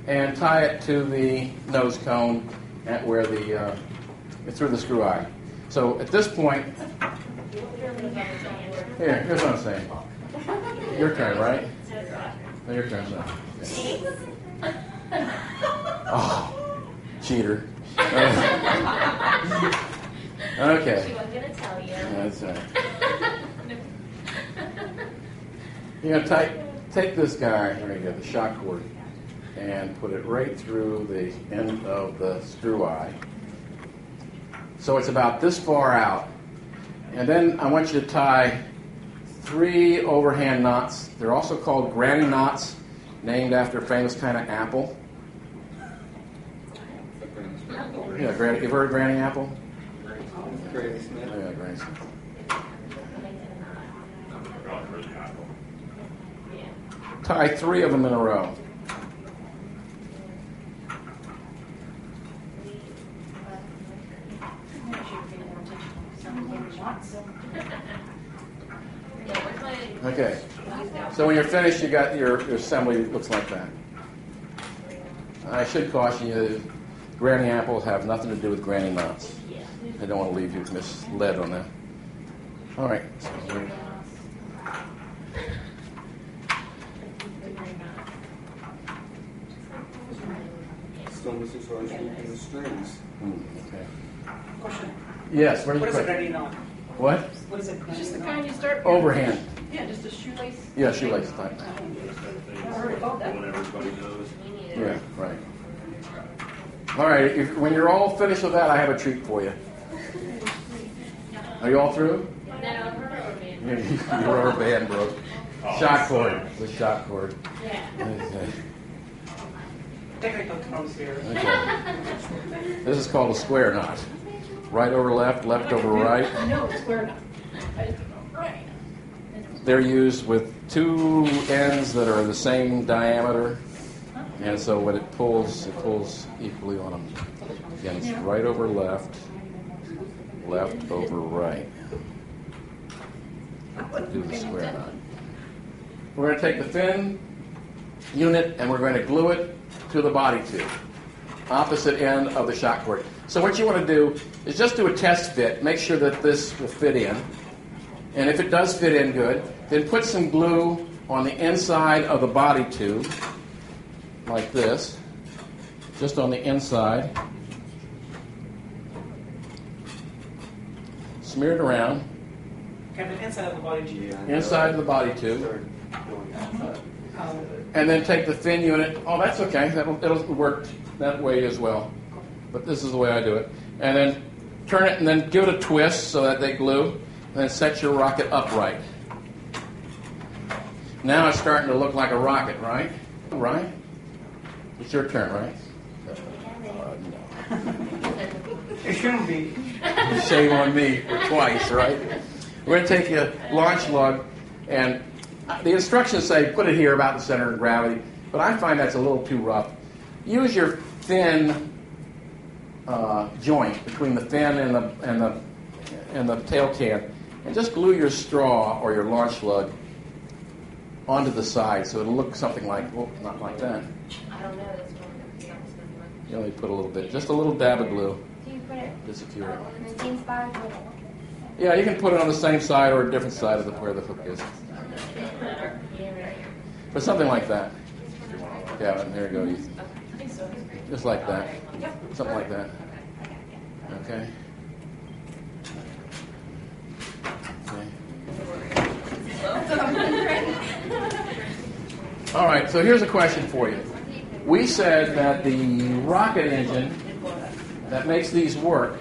and tie it to the nose cone at where the uh, through the screw eye. So at this point, here, here's what I'm saying. Your turn, right? No, your turn. So. Oh, cheater. She okay. wasn't gonna tell you. That's all right. You're gonna take take this guy, there you go, the shock cord, and put it right through the end of the screw eye. So it's about this far out. And then I want you to tie three overhand knots. They're also called granny knots, named after a famous kind of apple. Yeah, granny, you've heard of granny apple? Granny Smith. Oh, yeah, granny. Apple. Tie three of them in a row. Okay. So when you're finished, you got your, your assembly looks like that. I should caution you, granny apples have nothing to do with granny knots. Yeah. I don't want to leave you misled on that. All right. So we- Still missing so I the strings. hmm, okay. Question. Yes. What, What is are a you granny? What? What is it? granny Just the kind you start. Overhand. Yeah, just a shoelace. Yeah, shoelace type. heard about that. When everybody knows. Me neither. Yeah. Right. All right. If, when you're all finished with that, I have a treat for you. Are you all through? No, her man. Your rubber band broke. Oh, Shot cord. sucks. The shot cord. Yeah. Okay. Technical terms here. Okay. This is called a square knot. Right over left, left over right. No, square knot. Right. They're used with two ends that are the same diameter, and so when it pulls, it pulls equally on them. Again, it's right over left, left over right. Do the square knot. We're going to take the fin unit and we're going to glue it to the body tube, opposite end of the shock cord. So what you want to do is just do a test fit, make sure that this will fit in. And if it does fit in good, then put some glue on the inside of the body tube, like this, just on the inside. Smear it around, Okay, the inside of the body tube. Yeah, inside of the body tube, Started going outside. Um, and then take the fin unit. Oh, that's okay. That'll, it'll work that way as well. But this is the way I do it. And then turn it and then give it a twist so that they glue, and then set your rocket upright. Now it's starting to look like a rocket, right? Right? It's your turn, right? Uh, It shouldn't be. Shame on me for twice, right? We're going to take a launch lug, and the instructions say put it here about the center of gravity, but I find that's a little too rough. Use your thin uh, joint between the fin and the and the and the tail can, and just glue your straw or your launch lug onto the side so it'll look something like well, not like that. I don't know. You only put a little bit, just a little dab of glue Do you put it to secure it. on oh, the same? Yeah, you can put it on the same side or a different side of the where the hook is, but something like that. Yeah, and there you go. You- I think so. Just like that. Something like that. Okay. Okay. All right, so here's a question for you. We said that the rocket engine that makes these work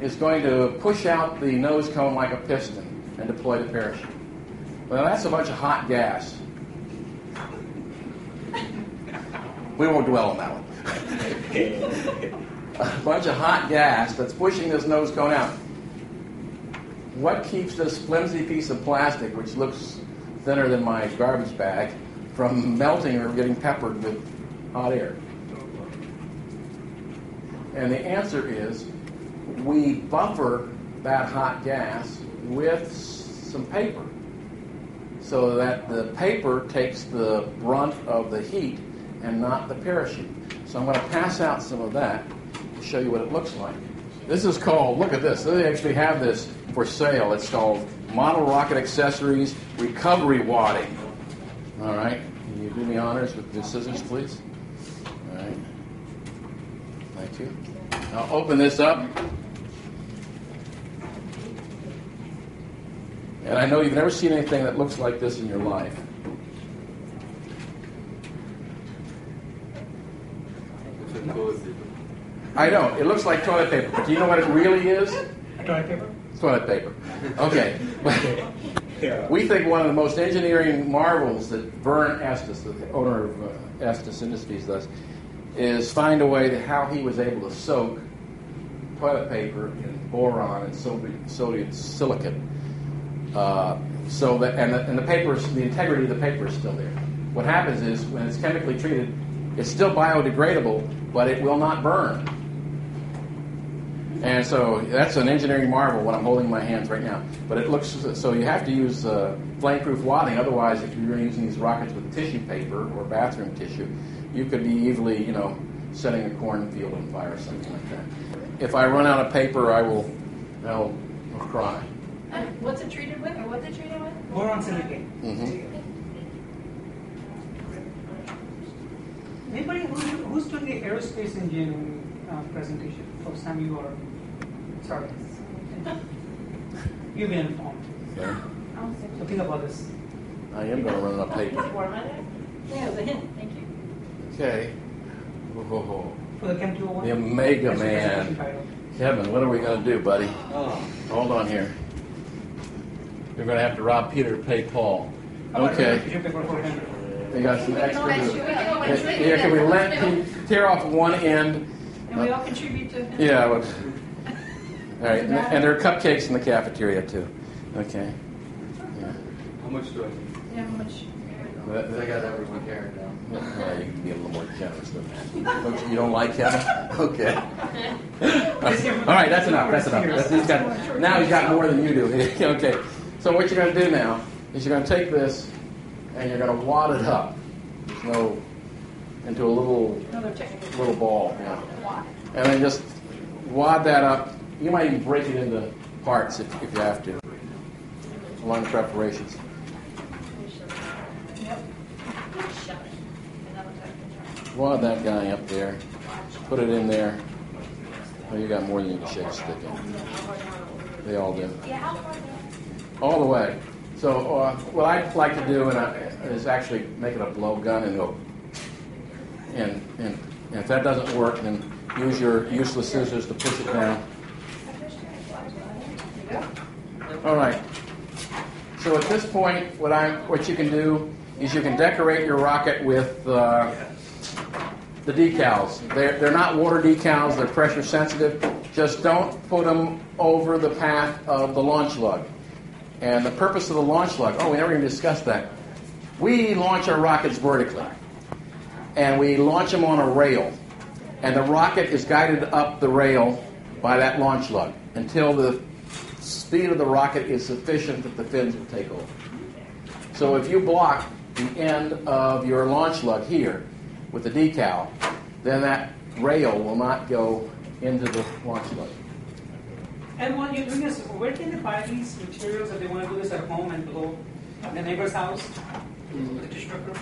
is going to push out the nose cone like a piston and deploy the parachute. Well, that's a bunch of hot gas. We won't dwell on that one. a bunch of hot gas that's pushing this nose cone out. What keeps this flimsy piece of plastic, which looks thinner than my garbage bag, from melting or getting peppered with hot air? And the answer is we buffer that hot gas with some paper so that the paper takes the brunt of the heat and not the parachute. So I'm going to pass out some of that to show you what it looks like. This is called, look at this, they actually have this for sale. It's called Model Rocket Accessories Recovery Wadding. All right, can you do me honors with the scissors, please? All right, thank you. I'll open this up. And I know you've never seen anything that looks like this in your life. It's a toilet paper. I know, it looks like toilet paper, but do you know what it really is? Toilet paper? Toilet paper. Okay. we think one of the most engineering marvels that Vern Estes, the owner of uh, Estes Industries, does, is find a way to how he was able to soak toilet paper in boron and sodium, silicate. Uh, so that and the, and the paper, the integrity of the paper is still there. What happens is when it's chemically treated, it's still biodegradable, but it will not burn. And so that's an engineering marvel what I'm holding in my hands right now. But it looks so you have to use uh, flame-proof wadding. Otherwise, if you're using these rockets with tissue paper or bathroom tissue, you could be easily, you know, setting a cornfield on fire or something like that. If I run out of paper, I will, I'll, I'll cry. And What's it treated with, or what's it treated with? Boron silicate. Mm-hmm. Anybody who's, who's doing the aerospace engine uh, presentation? First time you are, sorry. You've been informed. Okay. So think about this. I am going to run out of paper. Warm on it? Yeah, it was a hint, thank you. Okay. Whoa. For the Chem 201. The Omega That's the presentation Man. title. Kevin, what are we going to do, buddy? Oh. Hold on here. You're going to have to rob Peter to pay Paul. How about Okay. tissue paper for him? They got some extra. Let's do. Yeah, can we let can you tear off one end? And we all contribute to. Yeah. Well, all right, and, and there are cupcakes in the cafeteria too. Okay. Yeah. How much do I need? Yeah, how much? That- I got everyone carrying down. Well, you can be a little more generous than that. Don't you, don't like Kevin? Okay. All right, that's enough. That's enough. That's, he's got, now he's got more than you do. okay. So what you're going to do now is you're going to take this and you're going to wad it up. There's no into a little little ball. Yeah. And then just wad that up. You might even break it into parts if, if you have to. Along the preparations. Wad that guy up there. Put it in there. Oh, you got more than you can shake a stick. They all do. All the way. So uh, what I'd like to do I, is actually make it a blow gun and go. And, and, and if that doesn't work, then use your useless scissors to push it down. All right. So at this point, what I what you can do is you can decorate your rocket with uh, the decals. They're, they're not water decals, they're pressure sensitive. Just don't put them over the path of the launch lug. And the purpose of the launch lug, oh, we never even discussed that. We launch our rockets vertically, and we launch them on a rail. And the rocket is guided up the rail by that launch lug until the speed of the rocket is sufficient that the fins will take over. So if you block the end of your launch lug here with the decal, then that rail will not go into the launch lug. And while you're doing this, where can they buy these materials if they want to do this at home and go at the neighbor's house? The tissue paper?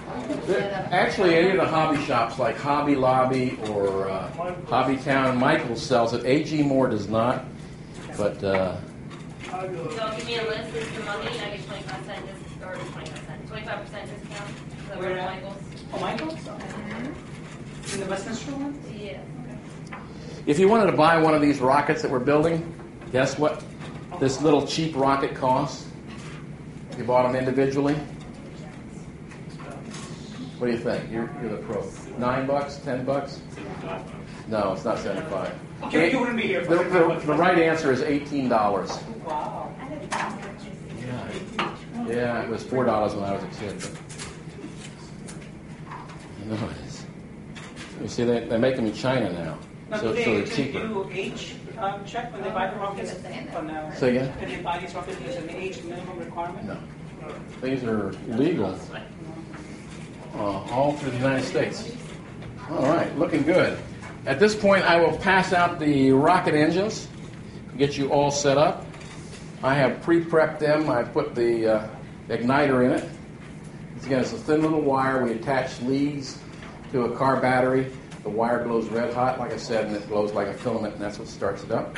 There- Actually, any of the hobby shops like Hobby Lobby or uh, Hobby Town, Michaels sells it. AC Moore does not, but uh, I'll. So give me a list with some money, and I get twenty-five cent, discount, or twenty-five cent, twenty-five percent discount. So Where? Michael's. Oh, Michael's? Mm-hmm. In the Westminster one? Yeah. If you wanted to buy one of these rockets that we're building, guess what this little cheap rocket costs? If you bought them individually? What do you think? You're, you're the pro. Nine bucks? Ten bucks? No, it's not seventy-five. Okay, you wouldn't be here The, for the, the right answer is eighteen dollars. Wow. Yeah, it was four dollars when I was a kid. But I know it is. You see, they, they make them in China now, Now, so, do so they they're cheaper. do age um, check when they buy the rockets? Or no? Say again? When they buy these rockets, there's an age minimum requirement? No, these are legal uh, all through the United States. All right, looking good. At this point, I will pass out the rocket engines, get you all set up. I have pre-prepped them. I put the uh, igniter in it. Again, it's a thin little wire. We attach leads to a car battery. The wire glows red hot, like I said, and it glows like a filament, and that's what starts it up.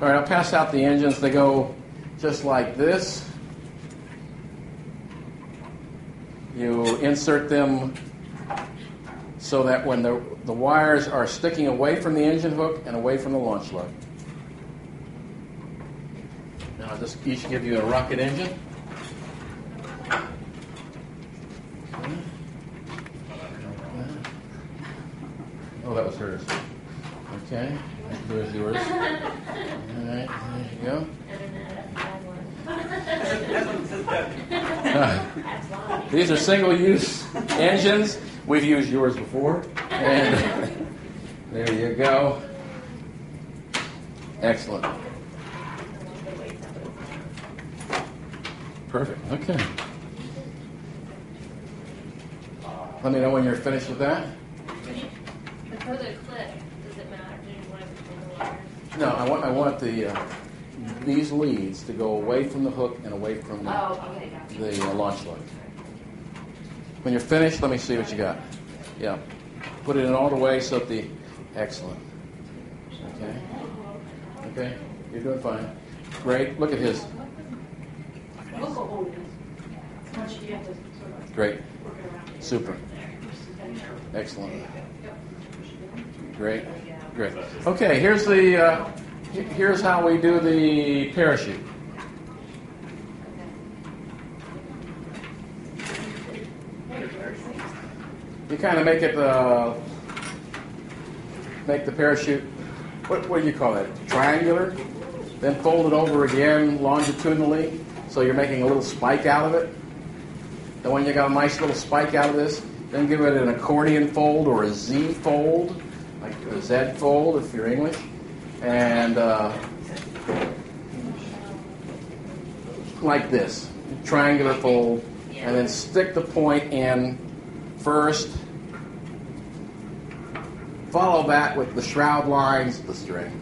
All right, I'll pass out the engines. They go just like this. You insert them so that when the, the wires are sticking away from the engine hook and away from the launch lug. Now I'll just each give you a rocket engine. Oh, that was hers. Okay, there's yours. All right, there you go. That's. These are single-use engines. We've used yours before. And there you go. Excellent. Perfect. Okay. Let me know when you're finished with that. For the clip, does it matter? Do you want it between the wires? No, I want I want the uh, these leads to go away from the hook and away from the, Oh, okay, gotcha. the uh, launch lug. When you're finished, let me see what you got. Yeah. Put it in all the way so that the. Excellent. Okay. Okay. You're doing fine. Great. Look at his. We'll go hold it. Once you have to sort of Great. work around. Super. Excellent. Great. Great. Okay. Here's the. Uh, here's how we do the parachute. You kind of make it, uh, make the parachute, what, what do you call it? Triangular? Then fold it over again longitudinally, so you're making a little spike out of it. Then when you got a nice little spike out of this, then give it an accordion fold or a Z fold, like a Z fold if you're English. And uh, like this, triangular fold, and then stick the point in first. Follow that with the shroud lines, the string,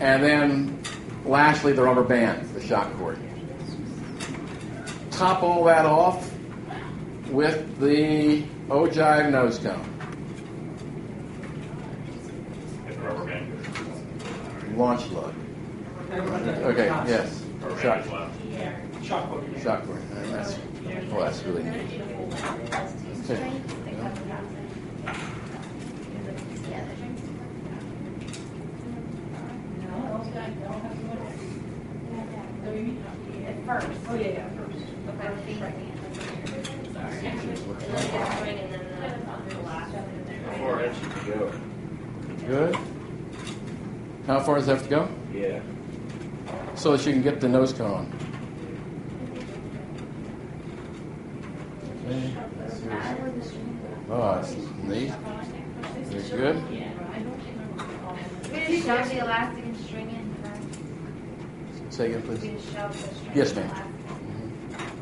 and then lastly the rubber band, the shock cord. Top all that off with the ogive nose cone. Get the rubber band. Launch lug. Okay, yes. Shock, band is left. Shock cord. shock cord. Uh, That's, oh, that's really neat. Okay. No, those guys don't have to look at it. So you- At first. Oh, yeah, yeah, first. Sorry. And then the string and then the, the last one. Four inches to go. Good. How far does it have to go? Yeah. So that you can get the nose cone on. Okay. Oh, that's neat. Very good. We just shove the elastic and string in first. Say again, We please. just shove the string. Yes, in the ma'am. elastic.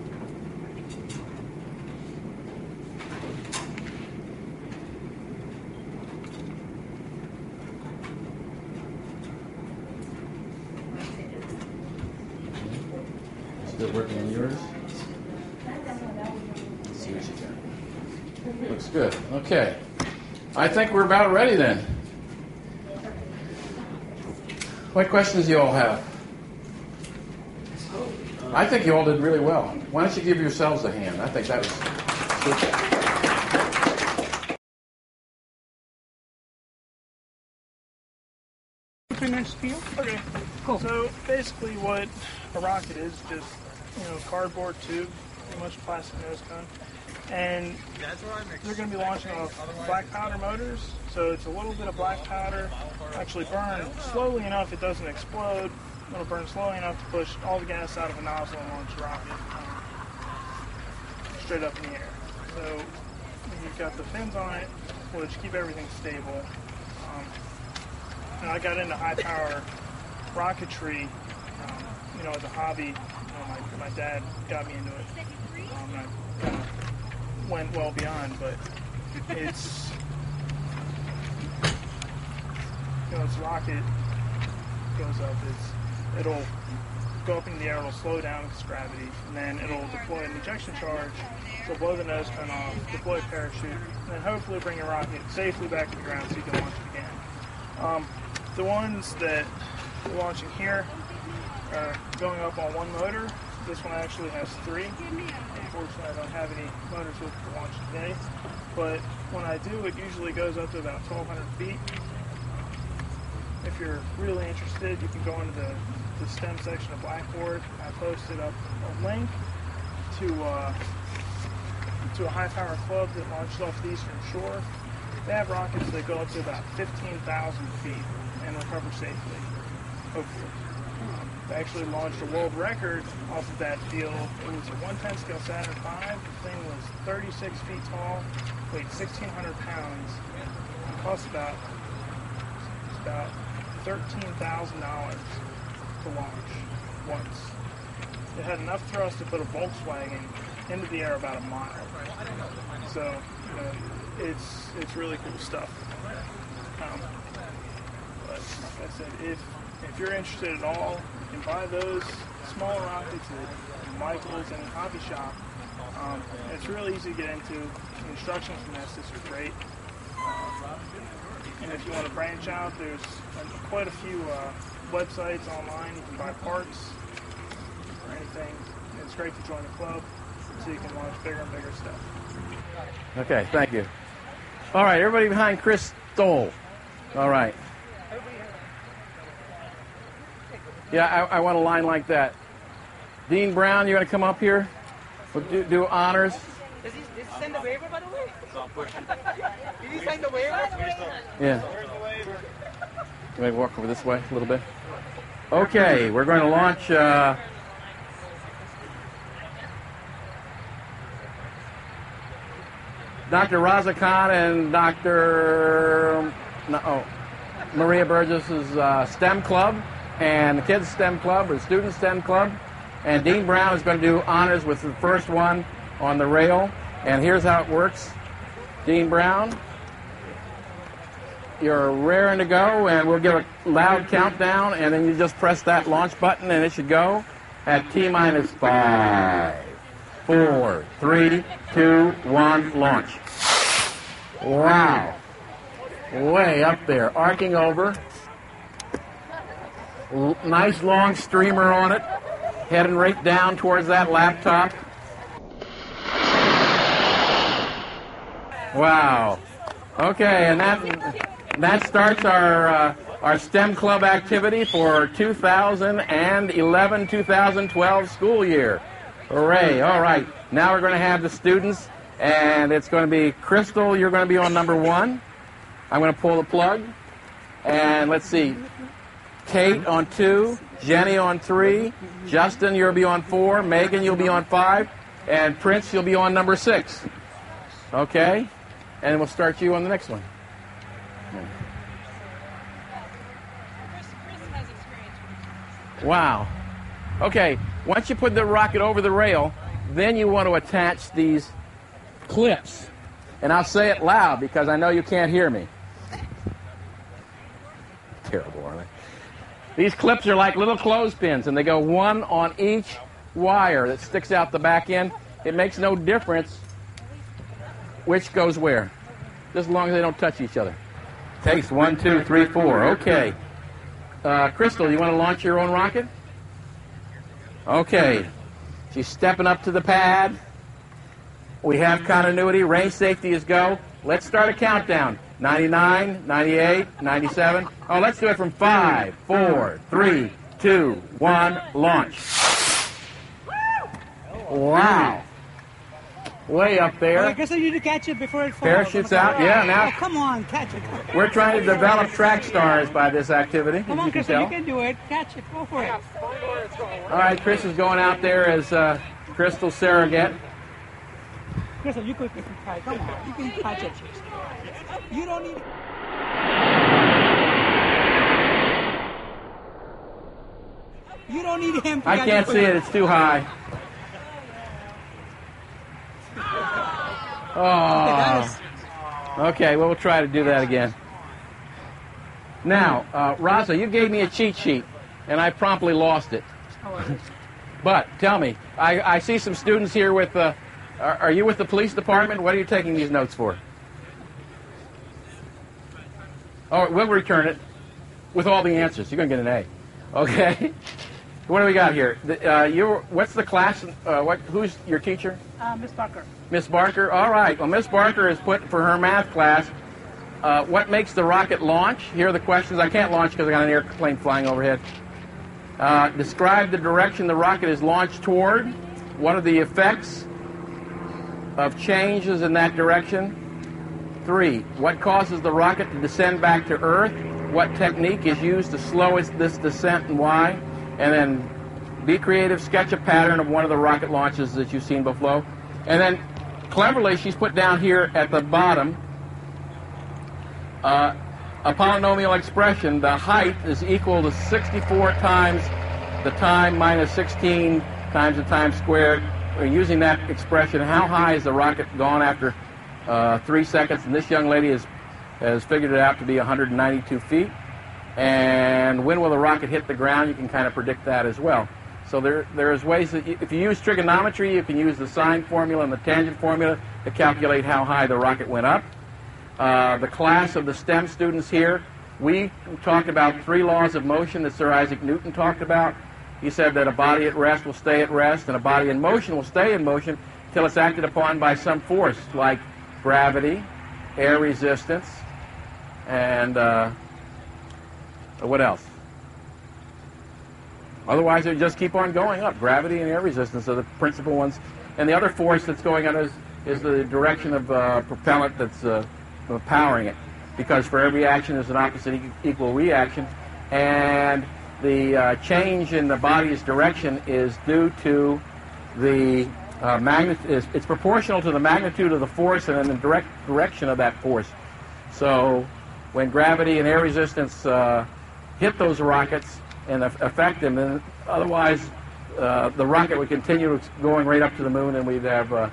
Still working on yours? Let's see what you got. Looks good. Okay. I think we're about ready then. What questions do you all have? I think you all did really well. Why don't you give yourselves a hand? I think that was to. Okay. Cool. So basically, what a rocket is just you know cardboard tube, pretty much plastic nose cone, and they're going to be launching off black powder motors. So it's a little bit of black powder, actually burn slowly enough it doesn't explode. It'll burn slowly enough to push all the gas out of a nozzle and launch a rocket um, straight up in the air. So you've got the fins on it, which keep everything stable. Um, and I got into high power rocketry, um, you know, as a hobby. You know, my, my dad got me into it. Um, and I kind of went well beyond, but it's, you know, this rocket goes up, it's, it'll go up in the air, it'll slow down its gravity, and then it'll deploy an ejection charge, it'll blow the nose cone off, deploy a parachute, and then hopefully bring a rocket safely back to the ground so you can launch it again. Um, the ones that we're launching here are going up on one motor. This one actually has three. Unfortunately, I don't have any motors with for launch today. But when I do, it usually goes up to about 1,200 feet. If you're really interested, you can go into the, the STEM section of Blackboard. I posted up a link to uh, to a high power club that launches off the eastern shore. They have rockets that go up to about 15,000 feet and recover safely, hopefully. Actually launched a world record off of that field. It was a 110 scale Saturn V. The thing was 36 feet tall, weighed 1,600 pounds, and cost about about $13,000 to launch once. It had enough thrust to put a Volkswagen into the air about a mile. So, it's it's really cool stuff. Um, but like I said, if if you're interested at all, can buy those small rockets at Michael's and hobby shop. Um, it's really easy to get into. The instructions from Estes are great. And if you want to branch out, there's quite a few uh, websites online. You can buy parts or anything. It's great to join the club so you can launch bigger and bigger stuff. Okay, thank you. All right, everybody behind Chris Stoll. All right. Yeah, I, I want a line like that. Dean Brown, you want to come up here? We'll do, do honors. Does he, does he send the waiver, by the way? Did he sign the waiver? Yeah. You may walk over this way a little bit. Okay, we're going to launch. Uh, Dr. Raza Khan and Dr. No, oh, Maria Burgess's uh, STEM Club and the Kids STEM Club or the Student STEM Club. And Dean Brown is going to do honors with the first one on the rail. And here's how it works Dean Brown, you're raring to go, and we'll give a loud countdown, and then you just press that launch button, and it should go at T minus five, four, three, two, one, launch. Wow. Way up there, arcing over. Nice long streamer on it, heading right down towards that laptop. Wow. Okay, and that that starts our uh, our STEM club activity for 2011-2012 school year. Hooray! All right, now we're going to have the students, and it's going to be Crystal. You're going to be on number one. I'm going to pull the plug, and let's see. Kate on two, Jenny on three, Justin you'll be on four, Megan you'll be on five, and Prince you'll be on number six. Okay, and we'll start you on the next one. Wow. Okay, once you put the rocket over the rail, then you want to attach these clips. And I'll say it loud because I know you can't hear me. Terrible, aren't they? These clips are like little clothespins, and they go one on each wire that sticks out the back end. It makes no difference which goes where, just as long as they don't touch each other. Takes one, two, three, four. Okay. Uh, Crystal, you want to launch your own rocket? Okay. She's stepping up to the pad. We have continuity. Range safety is go. Let's start a countdown. 99, 98, 97. Oh, let's do it from 5, 4, 3, 2, 1, launch. Wow. Way up there. I guess I need to catch it before it falls. Parachutes out. Yeah, now. Oh, now come on, catch it. we're trying to develop track stars by this activity, Come on, you you can do it. Catch it. Go for it. All right, Chris is going out there as uh, Crystal Surrogate. Crystal, you quickly can try. Come on, you can catch it. You don't need. You don't need him. I can't see it, it's too high. Oh. Okay, well, we'll try to do that again. Now, uh, Raza, you gave me a cheat sheet, and I promptly lost it. But tell me, I, I see some students here with. Uh, are, are you with the police department? What are you taking these notes for? Oh, we'll return it with all the answers. You're going to get an A. Okay. What do we got here? The, uh, you what's the class? Uh, what? Who's your teacher? Uh, Miss Parker. Miss Barker. All right. Well, Miss Barker is put for her math class. Uh, what makes the rocket launch? Here are the questions. I can't launch because I got an airplane flying overhead. Uh, describe the direction the rocket is launched toward. What are the effects of changes in that direction? Three. What causes the rocket to descend back to Earth? What technique is used to slow this descent and why? And then be creative, sketch a pattern of one of the rocket launches that you've seen before. And then cleverly, she's put down here at the bottom uh, a polynomial expression. The height is equal to 64 times the time minus 16 times the time squared. We're using that expression. How high is the rocket gone after uh, three seconds? And this young lady has, has figured it out to be 192 feet. And when will the rocket hit the ground? You can kind of predict that as well. So there, there's ways that you, if you use trigonometry, you can use the sine formula and the tangent formula to calculate how high the rocket went up. Uh, the class of the STEM students here, we talked about three laws of motion that Sir Isaac Newton talked about. He said that a body at rest will stay at rest, and a body in motion will stay in motion till it's acted upon by some force, like gravity, air resistance, and uh, what else? Otherwise, it would just keep on going up. Gravity and air resistance are the principal ones. And the other force that's going on is, is the direction of uh, propellant that's uh, powering it. Because for every action, there's an opposite equal reaction. And the uh, change in the body's direction is due to the uh, magnitude, is, it's proportional to the magnitude of the force and then the direct direction of that force. So when gravity and air resistance uh, hit those rockets and aff- affect them, then otherwise uh, the rocket would continue going right up to the moon and we'd have uh,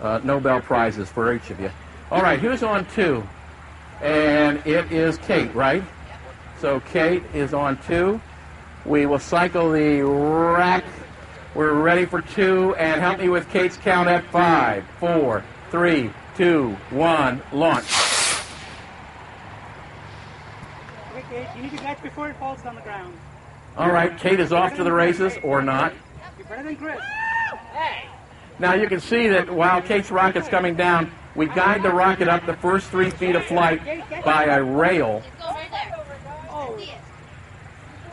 uh, Nobel Prizes for each of you. All right, who's on two? And it is Kate, right? So Kate is on two. We will cycle the rack. We're ready for two. And help me with Kate's count at five, four, three, two, one, launch. Okay, you need to catch before it falls on the ground. All right, Kate is off to the races or not. You're better than Chris. Now you can see that while Kate's rocket's coming down, we guide the rocket up the first three feet of flight by a rail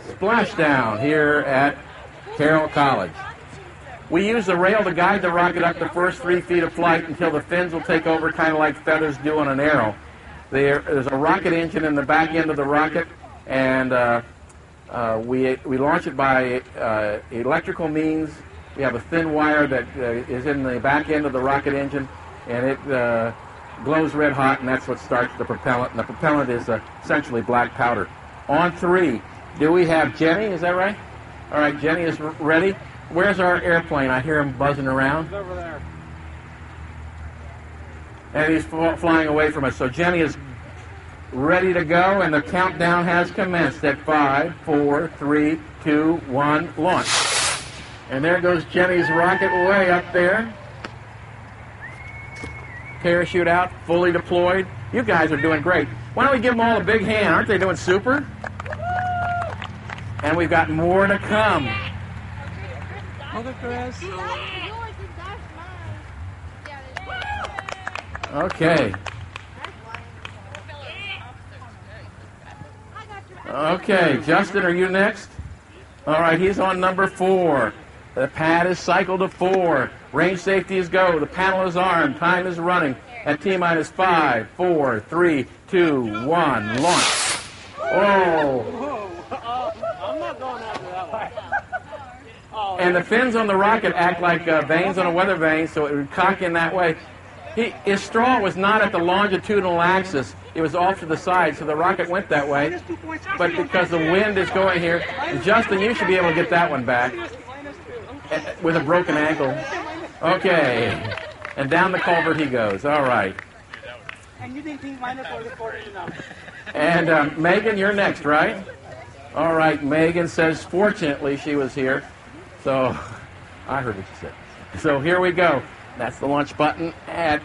splashdown here at Carroll College. We use the rail to guide the rocket up the first three feet of flight until the fins will take over, kind of like feathers do on an arrow. There, there's a rocket engine in the back end of the rocket, and uh, uh, we, we launch it by uh, electrical means. We have a thin wire that uh, is in the back end of the rocket engine, and it uh, glows red hot, and that's what starts the propellant. And the propellant is uh, essentially black powder. On three, do we have Jenny? Is that right? All right, Jenny is ready. Where's our airplane? I hear him buzzing around. He's over there. And he's fl- flying away from us. So Jenny is ready to go, and the countdown has commenced at five, four, three, two, one, launch. And there goes Jenny's rocket way up there. Parachute out, fully deployed. You guys are doing great. Why don't we give them all a big hand? Aren't they doing super? And we've got more to come. Mother Chris. Yours is that's mine. Yeah, Okay. Okay, Justin, are you next? All right, he's on number four. The pad is cycled to four. Range safety is go. The panel is armed. Time is running. At T minus five, four, three, two, one, launch. Oh. And the fins on the rocket act like uh, vanes on a weather vane, so it would cock in that way. He, his straw was not at the longitudinal axis. It was off to the side, so the rocket went that way. But because the wind is going here, Justin, you should be able to get that one back eh, with a broken ankle. Okay. And down the culvert he goes. All right. And you didn't think minus was important enough. And um, Megan, you're next, right? All right. Megan says, fortunately, she was here. So I heard what you said. So here we go. That's the launch button at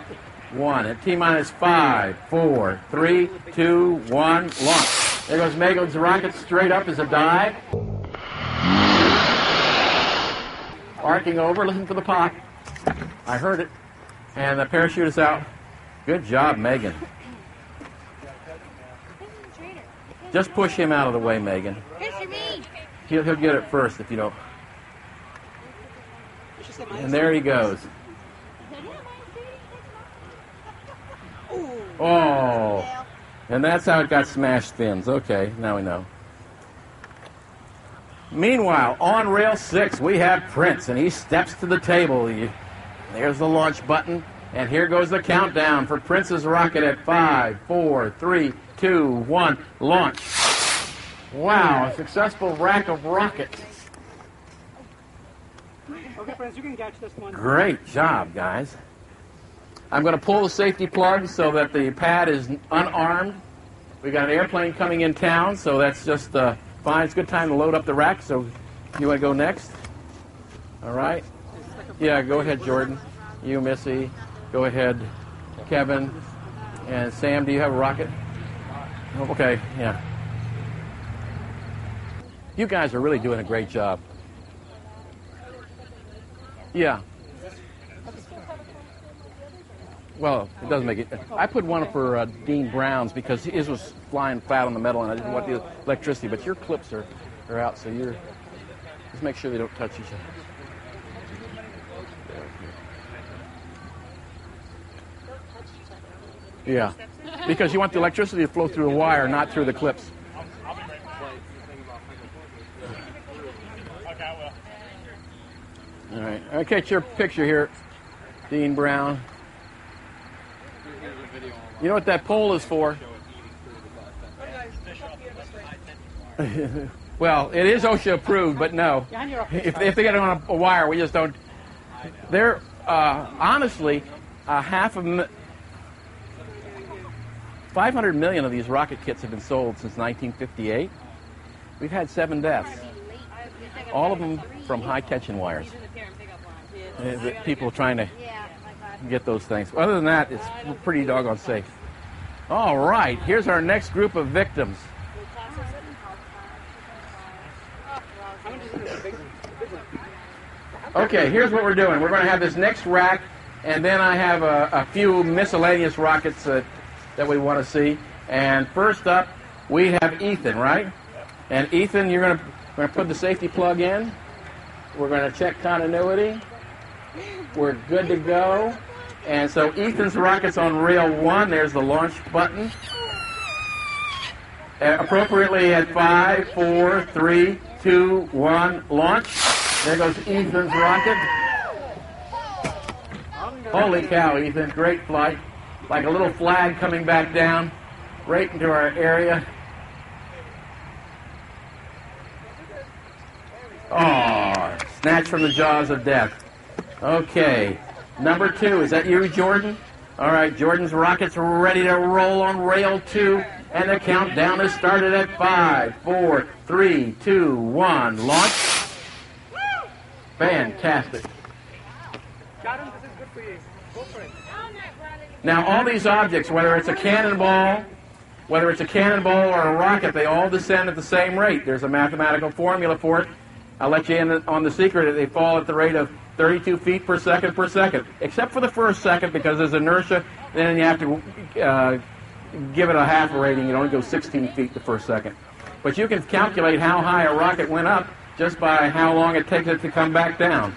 one. At T minus five, four, three, two, one, launch. There goes Megan's rocket straight up as a dive. Arcing over, listen for the pop. I heard it. And the parachute is out. Good job, Megan. Just push him out of the way, Megan. He'll, he'll get it first if you don't. And there he goes. Oh. And that's how it got smashed fins. Okay, now we know. Meanwhile, on rail six, we have Prince, and he steps to the table. He, there's the launch button, and here goes the countdown for Prince's rocket at five, four, three, two, one, launch. Wow, a successful rack of rockets. Okay, friends, you can catch this one. Great job, guys. I'm going to pull the safety plug so that the pad is unarmed. We got an airplane coming in town, so that's just uh, fine. It's a good time to load up the rack. So, you want to go next? All right. Yeah, go ahead, Jordan. You, Missy. Go ahead, Kevin. And Sam, do you have a rocket? Okay, yeah. You guys are really doing a great job. Yeah. Well, it doesn't make it. I put one for uh, Dean Brown's because his was flying flat on the metal, and I didn't want the electricity. But your clips are, are out, so you're just make sure they don't touch each other. Yeah, because you want the electricity to flow through the wire, not through the clips. All right, okay, catch your picture here, Dean Brown. You know what that pole is for? well, it is OSHA approved, but no. If, if they get it on a, a wire, we just don't. They're uh, honestly a half of mi- 500 million of these rocket kits have been sold since 1958. We've had seven deaths, all of them from high tension wires. People trying to get those things. Other than that, it's pretty doggone safe. All right, here's our next group of victims. Okay, here's what we're doing. We're going to have this next rack, and then I have a, a few miscellaneous rockets that, that we want to see. And first up, we have Ethan, right? And Ethan, you're going to, going to put the safety plug in. We're going to check continuity. We're good to go. And so Ethan's rocket's on rail one. There's the launch button. Uh, appropriately at five, four, three, two, one, launch. There goes Ethan's rocket. Holy cow, Ethan. Great flight. Like a little flag coming back down right into our area. Oh, snatched from the jaws of death. Okay. Number two, is that you, Jordan? All right, Jordan's rockets are ready to roll on rail two, and the countdown has started at five, four, three, two, one. Launch. Fantastic. Is. Now, all these objects, whether it's a cannonball, whether it's a cannonball or a rocket, they all descend at the same rate. There's a mathematical formula for it. I'll let you in on the secret they fall at the rate of 32 feet per second per second, except for the first second because there's inertia. Then you have to uh, give it a half rating. It only goes 16 feet the first second. But you can calculate how high a rocket went up just by how long it takes it to come back down.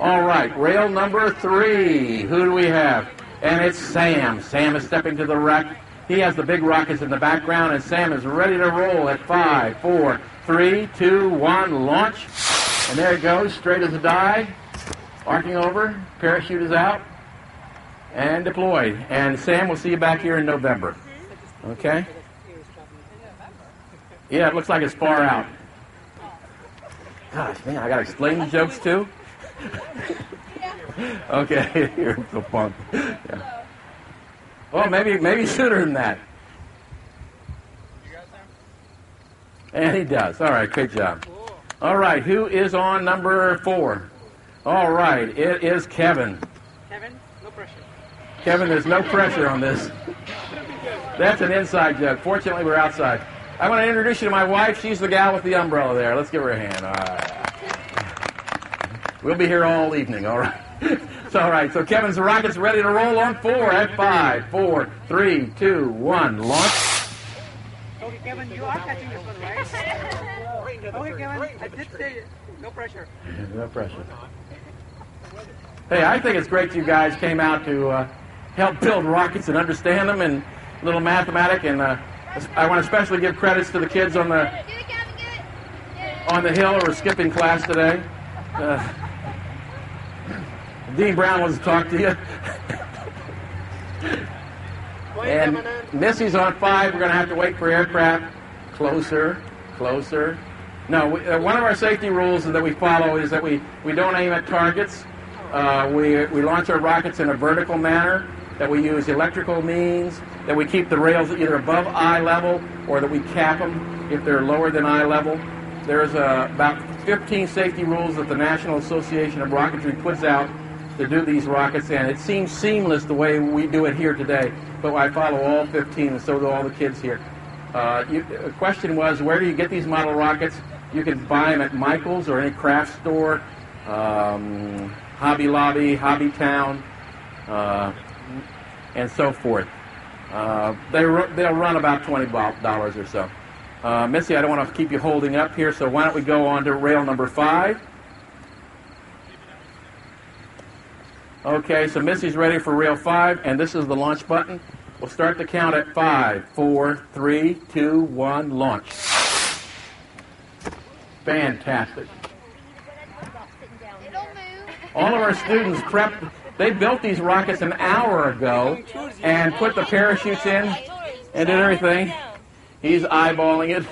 All right, rail number three. Who do we have? And it's Sam. Sam is stepping to the rack. He has the big rockets in the background, and Sam is ready to roll at five, four, three, two, one, launch. And there it goes, straight as a die, arcing over, parachute is out, and deployed. And Sam, we'll see you back here in November. Okay? Yeah, it looks like it's far out. Gosh, man, I gotta explain the jokes too. okay, you're so fun. Yeah. Well, maybe maybe sooner than that. You got Sam? And he does. All right, great job. All right, who is on number four? All right, it is Kevin. Kevin, no pressure. Kevin, there's no pressure on this. That's an inside joke. Fortunately, we're outside. I want to introduce you to my wife. She's the gal with the umbrella there. Let's give her a hand. All right. We'll be here all evening, all right? so, all right, so Kevin's rocket's ready to roll on four at five, four, three, two, one, launch. Okay, Kevin, you are catching this one, right? Okay, Kevin, I did say it. No pressure. No pressure. Hey, I think it's great you guys came out to uh, help build rockets and understand them and a little mathematic. And uh, I want to especially give credits to the kids on the on the hill who are skipping class today. Uh, Dean Brown wants to talk to you. and Missy's on five. We're going to have to wait for aircraft. Closer, closer. No, we, uh, one of our safety rules that we follow is that we, we don't aim at targets. Uh, we, we launch our rockets in a vertical manner, that we use electrical means, that we keep the rails either above eye level or that we cap them if they're lower than eye level. There's uh, about 15 safety rules that the National Association of Rocketry puts out to do these rockets, and it seems seamless the way we do it here today. But I follow all 15, and so do all the kids here. Uh, you, the question was, where do you get these model rockets? You can buy them at Michael's or any craft store, um, Hobby Lobby, Hobby Town, uh, and so forth. Uh, they they'll run about twenty dollars or so. Uh, Missy, I don't want to keep you holding up here, so why don't we go on to rail number five? Okay, so Missy's ready for rail five, and this is the launch button. We'll start the count at five, four, three, two, one, launch. Fantastic. All of our students prepped, they built these rockets an hour ago and put the parachutes in and did everything. He's eyeballing it.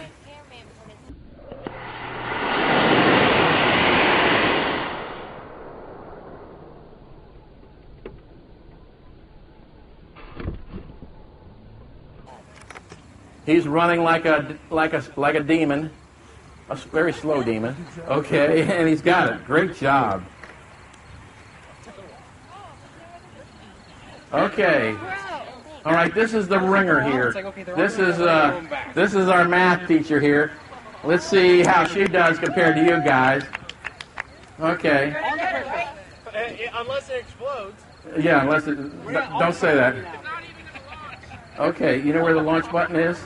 He's running like a like a like a demon, a very slow demon. Okay, and he's got it. Great job. Okay. All right, this is the ringer here. This is uh, this is our math teacher here. Let's see how she does compared to you guys. Okay. Unless it explodes. Yeah, unless it, don't say that. Okay, you know where the launch button is?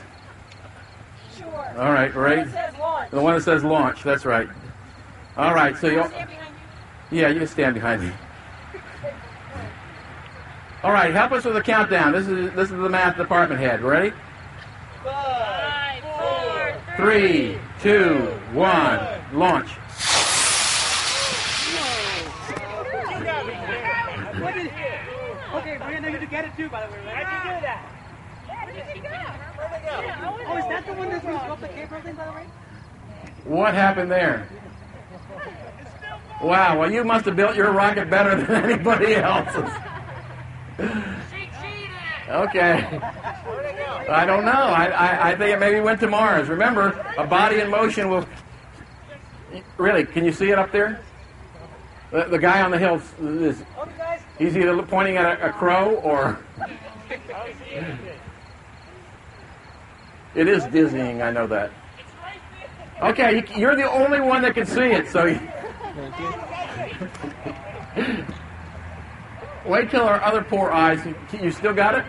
Sure. All right, right. The one that says launch. That's right. All right, so you. Yeah, you can stand behind me. All right, help us with the countdown. This is this is the math department head. Ready? Five, four, Three, two, one, launch. Okay, we're get it too, by the way. Right? How'd you do that? Oh, is that the one that's supposed to up the Cape thing, by the way? What happened there? Wow, well, you must have built your rocket better than anybody else's. Okay. I don't know. I, I, I think it maybe went to Mars. Remember, a body in motion will. Really, can you see it up there? The, the guy on the hill is. He's either pointing at a, a crow or. It is dizzying, I know that. Okay, you, you're the only one that can see it, so. You, Wait till our other poor eyes. You still got it?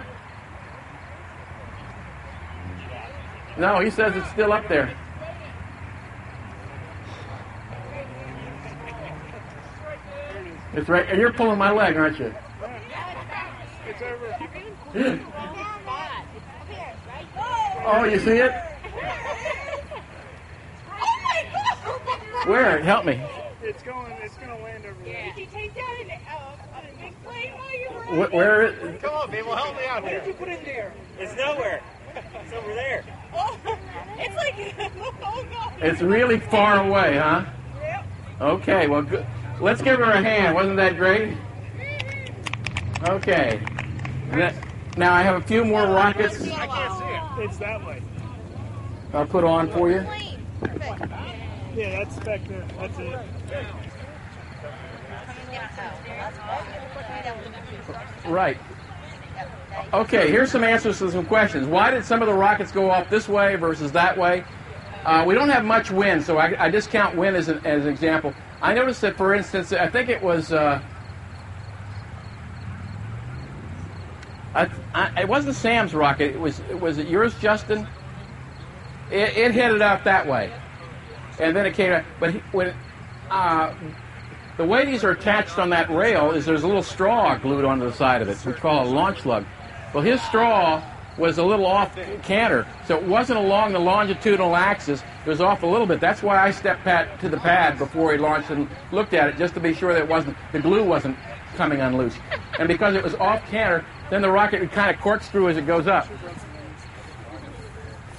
No, he says it's still up there. It's right, and you're pulling my leg, aren't you? It's over. Oh, you see it? Where? Help me. It's going. It's going to land over there. Wh- Where? Is, Come on, people, help me out here. you put in there? It's nowhere. It's over there. Oh, it's like, oh god. it's really far away, huh? Yep. Okay. Well, good. let's give her a hand. Wasn't that great? Okay. Now I have a few more oh, rockets I can't see it. It's that way. I'll put on for you. Yeah, that's back there. That's it. Right. Okay, here's some answers to some questions. Why did some of the rockets go off this way versus that way? Uh, we don't have much wind, so I, I discount wind as an, as an example. I noticed that, for instance, I think it was. Uh, I, I, it wasn't Sam's rocket. It was. Was it yours, Justin? It, it headed out that way, and then it came. But he, when uh, the way these are attached on that rail is there's a little straw glued onto the side of it. We call it a launch lug. Well, his straw was a little off canter, so it wasn't along the longitudinal axis. It was off a little bit. That's why I stepped pat to the pad before he launched and looked at it just to be sure that it wasn't the glue wasn't coming unloose. And because it was off canter, then the rocket would kind of corkscrew as it goes up.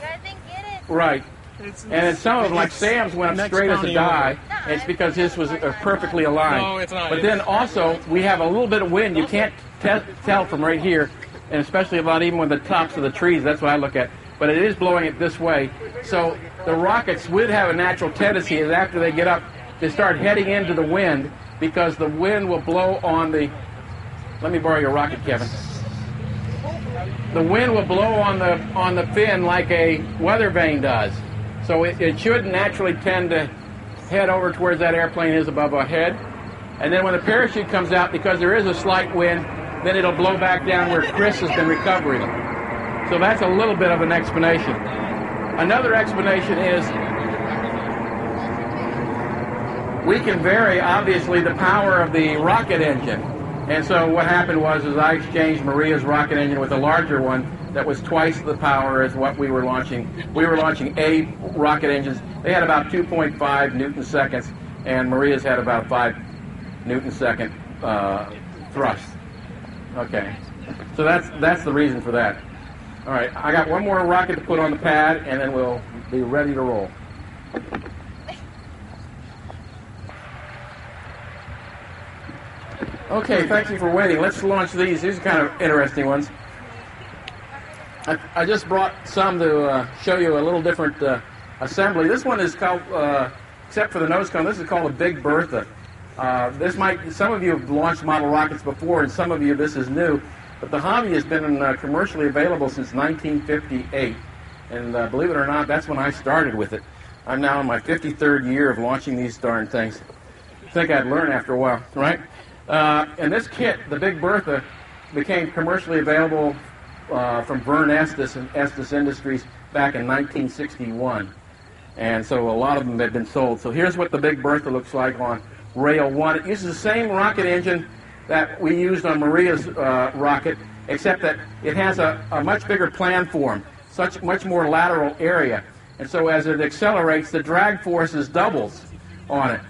I think get it. Right. It's, And then some of them, like Sam's, went up straight as a die. and It's because this was uh, perfectly aligned. No, it's not. But then also, we have a little bit of wind. You can't te- tell from right here, and especially about even with the tops of the trees. That's what I look at. But it is blowing it this way. So the rockets would have a natural tendency is after they get up, they start heading into the wind because the wind will blow on the. Let me borrow your rocket, Kevin. The wind will blow on the on the fin like a weather vane does. So it, it should naturally tend to head over towards that airplane is above our head. And then when the parachute comes out, because there is a slight wind, then it'll blow back down where Chris has been recovering. So that's a little bit of an explanation. Another explanation is we can vary, obviously, the power of the rocket engine. And so what happened was is I exchanged Maria's rocket engine with a larger one that was twice the power as what we were launching. We were launching A rocket engines. They had about 2.5 newton seconds, and Maria's had about 5 newton second uh, thrust. Okay. So that's that's the reason for that. All right, I got one more rocket to put on the pad, and then we'll be ready to roll. Okay, thank you for waiting. Let's launch these. These are kind of interesting ones. I, I just brought some to uh, show you a little different uh, assembly. This one is called, uh, except for the nose cone, this is called a Big Bertha. Uh, this might, some of you have launched model rockets before, and some of you this is new. But the hobby has been uh, commercially available since 1958, and uh, believe it or not, that's when I started with it. I'm now in my 53rd year of launching these darn things. I think I'd learn after a while, right? And this kit, the Big Bertha, became commercially available uh, from Vern Estes and Estes Industries back in 1961. And so a lot of them had been sold. So here's what the Big Bertha looks like on Rail 1. It uses the same rocket engine that we used on Maria's uh, rocket, except that it has a, a much bigger planform, such much more lateral area. And so as it accelerates, the drag force is doubles on it.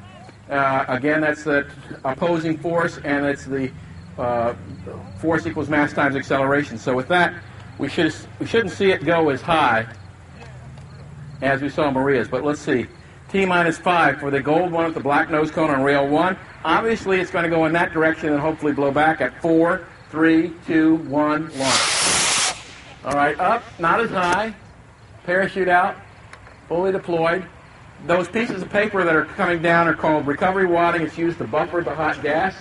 Uh, again, that's the opposing force, and it's the uh, force equals mass times acceleration. So with that, we should we shouldn't see it go as high as we saw Maria's. But let's see, T minus five for the gold one with the black nose cone on rail one. Obviously, it's going to go in that direction and hopefully blow back at four, three, two, one, launch. All right, up, not as high. Parachute out, fully deployed. Those pieces of paper that are coming down are called recovery wadding. It's used to buffer the hot gas.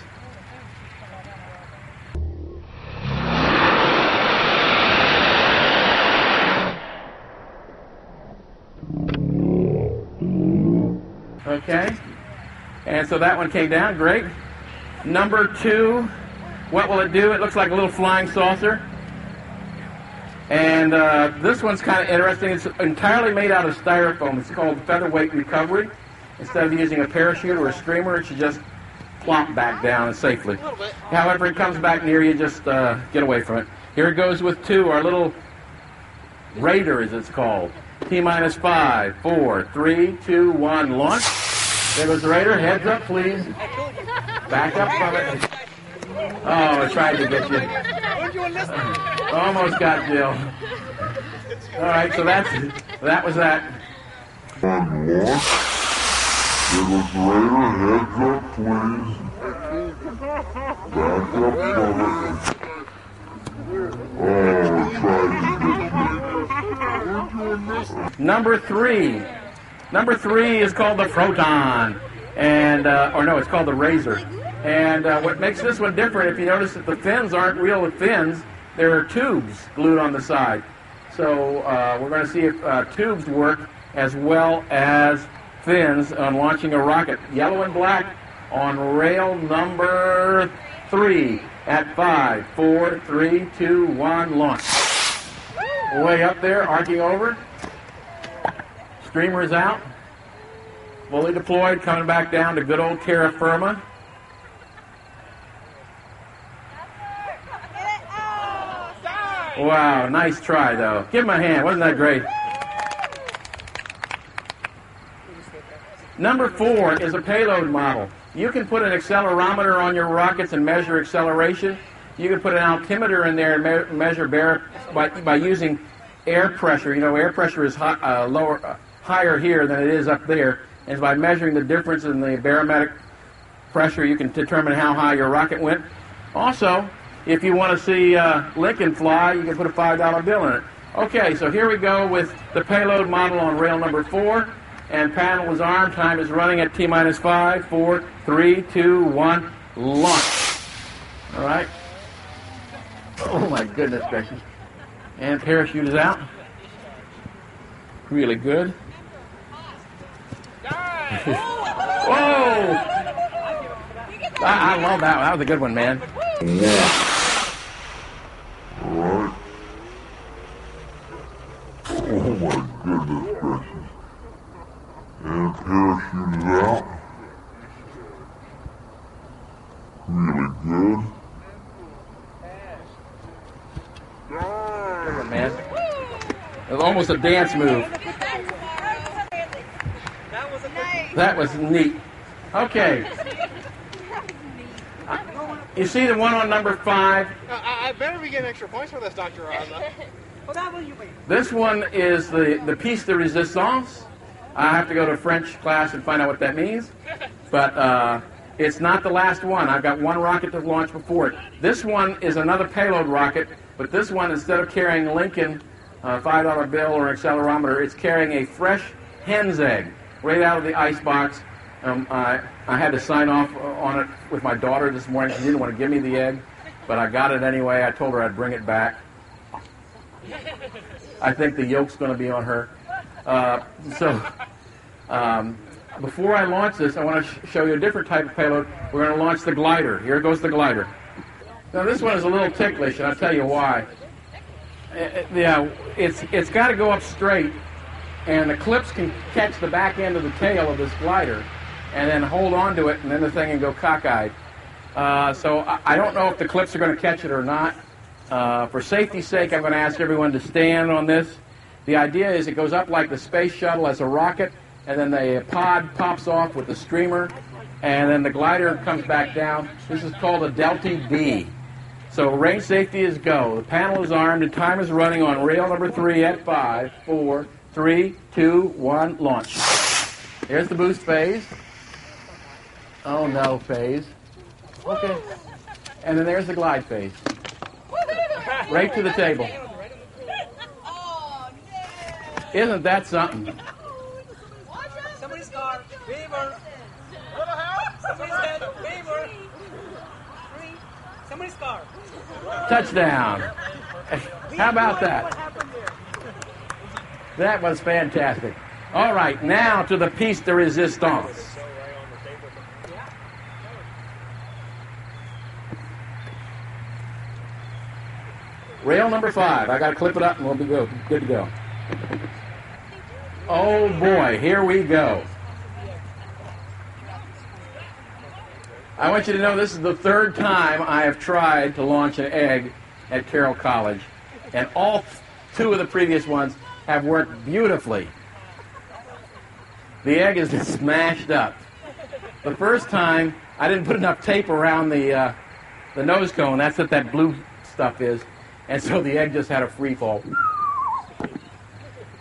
Okay. And so that one came down, great. Number two, what will it do? It looks like a little flying saucer. And uh, this one's kind of interesting. It's entirely made out of styrofoam. It's called featherweight recovery. Instead of using a parachute or a streamer, it should just plop back down safely. However, it comes back near you, just uh, get away from it. Here it goes with two, our little Raider, as it's called. T minus five, four, three, two, one, launch. There goes the Raider. Heads up, please. Back up from it. Oh, I tried to get you. Almost got Jill. All right, so that's that was that. And launch. There goes the Raider. Heads up, please. Back up from it. Oh, I tried to get you. Number three. Number three is called the Proton, and uh, or no, it's called the Razor. And uh, what makes this one different, if you notice that the fins aren't real fins, there are tubes glued on the side. So uh, we're going to see if uh, tubes work as well as fins on launching a rocket. Yellow and black on rail number three at five, four, three, two, one, launch. Way up there, arcing over. Streamer's out. Fully deployed, coming back down to good old terra firma. Wow, nice try though. Give him a hand. Wasn't that great? Number four is a payload model. You can put an accelerometer on your rockets and measure acceleration. You can put an altimeter in there and me- measure by, by using air pressure. You know, air pressure is hi- uh, lower, uh, higher here than it is up there. And by measuring the difference in the barometric pressure, you can determine how high your rocket went. Also, if you want to see uh, Lincoln fly, you can put a $5 bill in it. Okay, so here we go with the payload model on rail number four. And panel is armed. Time is running at T minus five, four, three, two, one, launch. All right. Oh my goodness gracious. And parachute is out. Really good. Whoa! I, I love that. That was a good one, man. Oh my goodness gracious. And parachute is out. Really good. Good one, man. It was almost a dance move. That was neat. Okay. You see the one on number five? I, I better be getting extra points for this, Dr. Raza. This one is the, the piece de resistance. I have to go to French class and find out what that means. But uh, it's not the last one. I've got one rocket to launch before it. This one is another payload rocket, but this one, instead of carrying Lincoln uh, $5 bill or accelerometer, it's carrying a fresh hen's egg right out of the ice box. Um, I, I had to sign off on it with my daughter this morning. She didn't want to give me the egg, but I got it anyway. I told her I'd bring it back. I think the yolk's going to be on her. Uh, so, um, before I launch this, I want to sh- show you a different type of payload. We're going to launch the glider. Here goes the glider. Now, this one is a little ticklish, and I'll tell you why. Uh, uh, yeah, it's it's got to go up straight, and the clips can catch the back end of the tail of this glider, and then hold on to it, and then the thing can go cockeyed. Uh, so I, I don't know if the clips are going to catch it or not. Uh, for safety's sake, I'm going to ask everyone to stand on this. The idea is it goes up like the space shuttle as a rocket, and then the pod pops off with the streamer, and then the glider comes back down. This is called a Delta B. So range safety is go. The panel is armed, and time is running on rail number three at five, four, three, two, one, launch. Here's the boost phase. Oh no, phase. Okay. And then there's the glide phase. Right to the table. Isn't that something? Somebody's car, Beaver. Somebody's head, Beaver. Somebody's car. Touchdown. How about that? That was fantastic. All right, now to the piece de resistance. Rail number five. I got to clip it up and we'll be good, good to go. Oh boy, here we go. I want you to know this is the third time I have tried to launch an egg at Carroll College, and all two of the previous ones have worked beautifully. The egg is been smashed up. The first time, I didn't put enough tape around the uh, the nose cone. That's what that blue stuff is, and so the egg just had a free fall.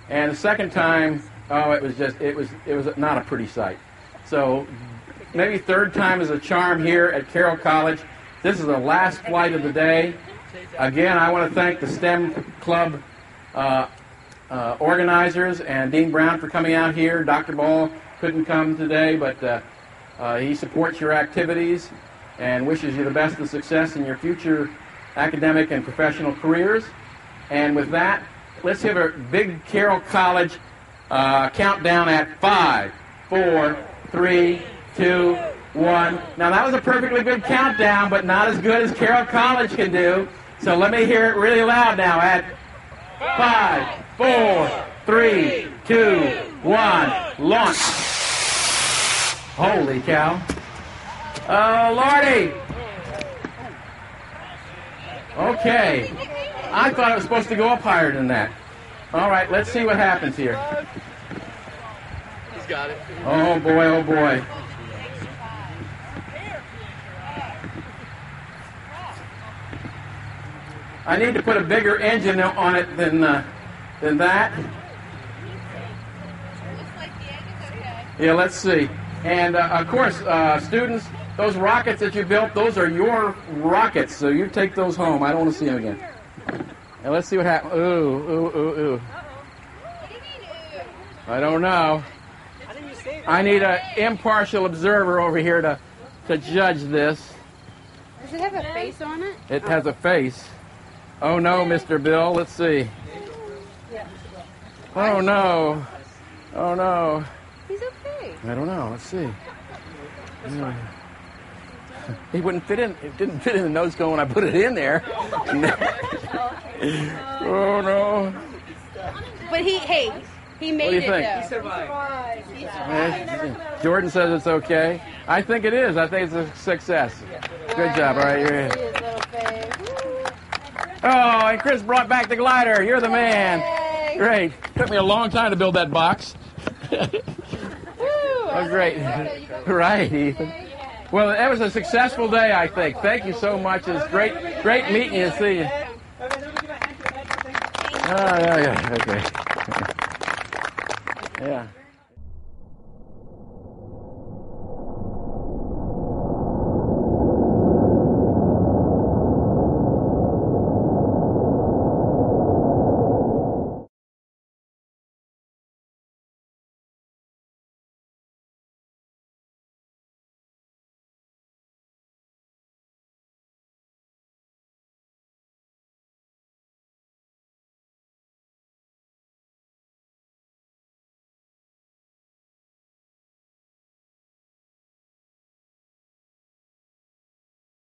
And the second time, oh, it was just it was it was not a pretty sight. So maybe third time is a charm here at Carroll College. This is the last flight of the day. Again, I want to thank the STEM Club uh, uh, organizers and Dean Brown for coming out here. Dr. Ball couldn't come today, but uh, uh, he supports your activities and wishes you the best of success in your future academic and professional careers. And with that, let's have a big Carroll College uh, countdown at five, four, three, two, one. Now that was a perfectly good countdown, but not as good as Carroll College can do. So let me hear it really loud now at five, four, three, two, one, launch. Holy cow. Oh, Lordy. Okay. I thought it was supposed to go up higher than that. All right, let's see what happens here. He's got it. Oh, boy, oh, boy. I need to put a bigger engine on it than, uh, than that. Yeah, let's see. And uh, of course, uh, students, those rockets that you built, those are your rockets. So you take those home. I don't want to see them again. And let's see what happens. Ooh, ooh, ooh, ooh. I don't know. I need an impartial observer over here to, to judge this. Does it have a face on it? It has a face. Oh no, Mr. Bill. Let's see. Oh no. Oh no. He's okay. I don't know. Let's see. Yeah. He wouldn't fit in. It didn't fit in the nose cone when I put it in there. Um, oh no. But he, hey, he made what do you it think? though. He survived. Yeah, Jordan says it's okay. I think it is. I think it's a success. Good job. All right, you're in. Oh, and Chris brought back the glider. You're the man. Great. Took me a long time to build that box. oh, great. Right, Ethan. Well, that was a successful day, I think. Thank you so much. It's great, great meeting you. See you. Oh, yeah, yeah. Okay. yeah.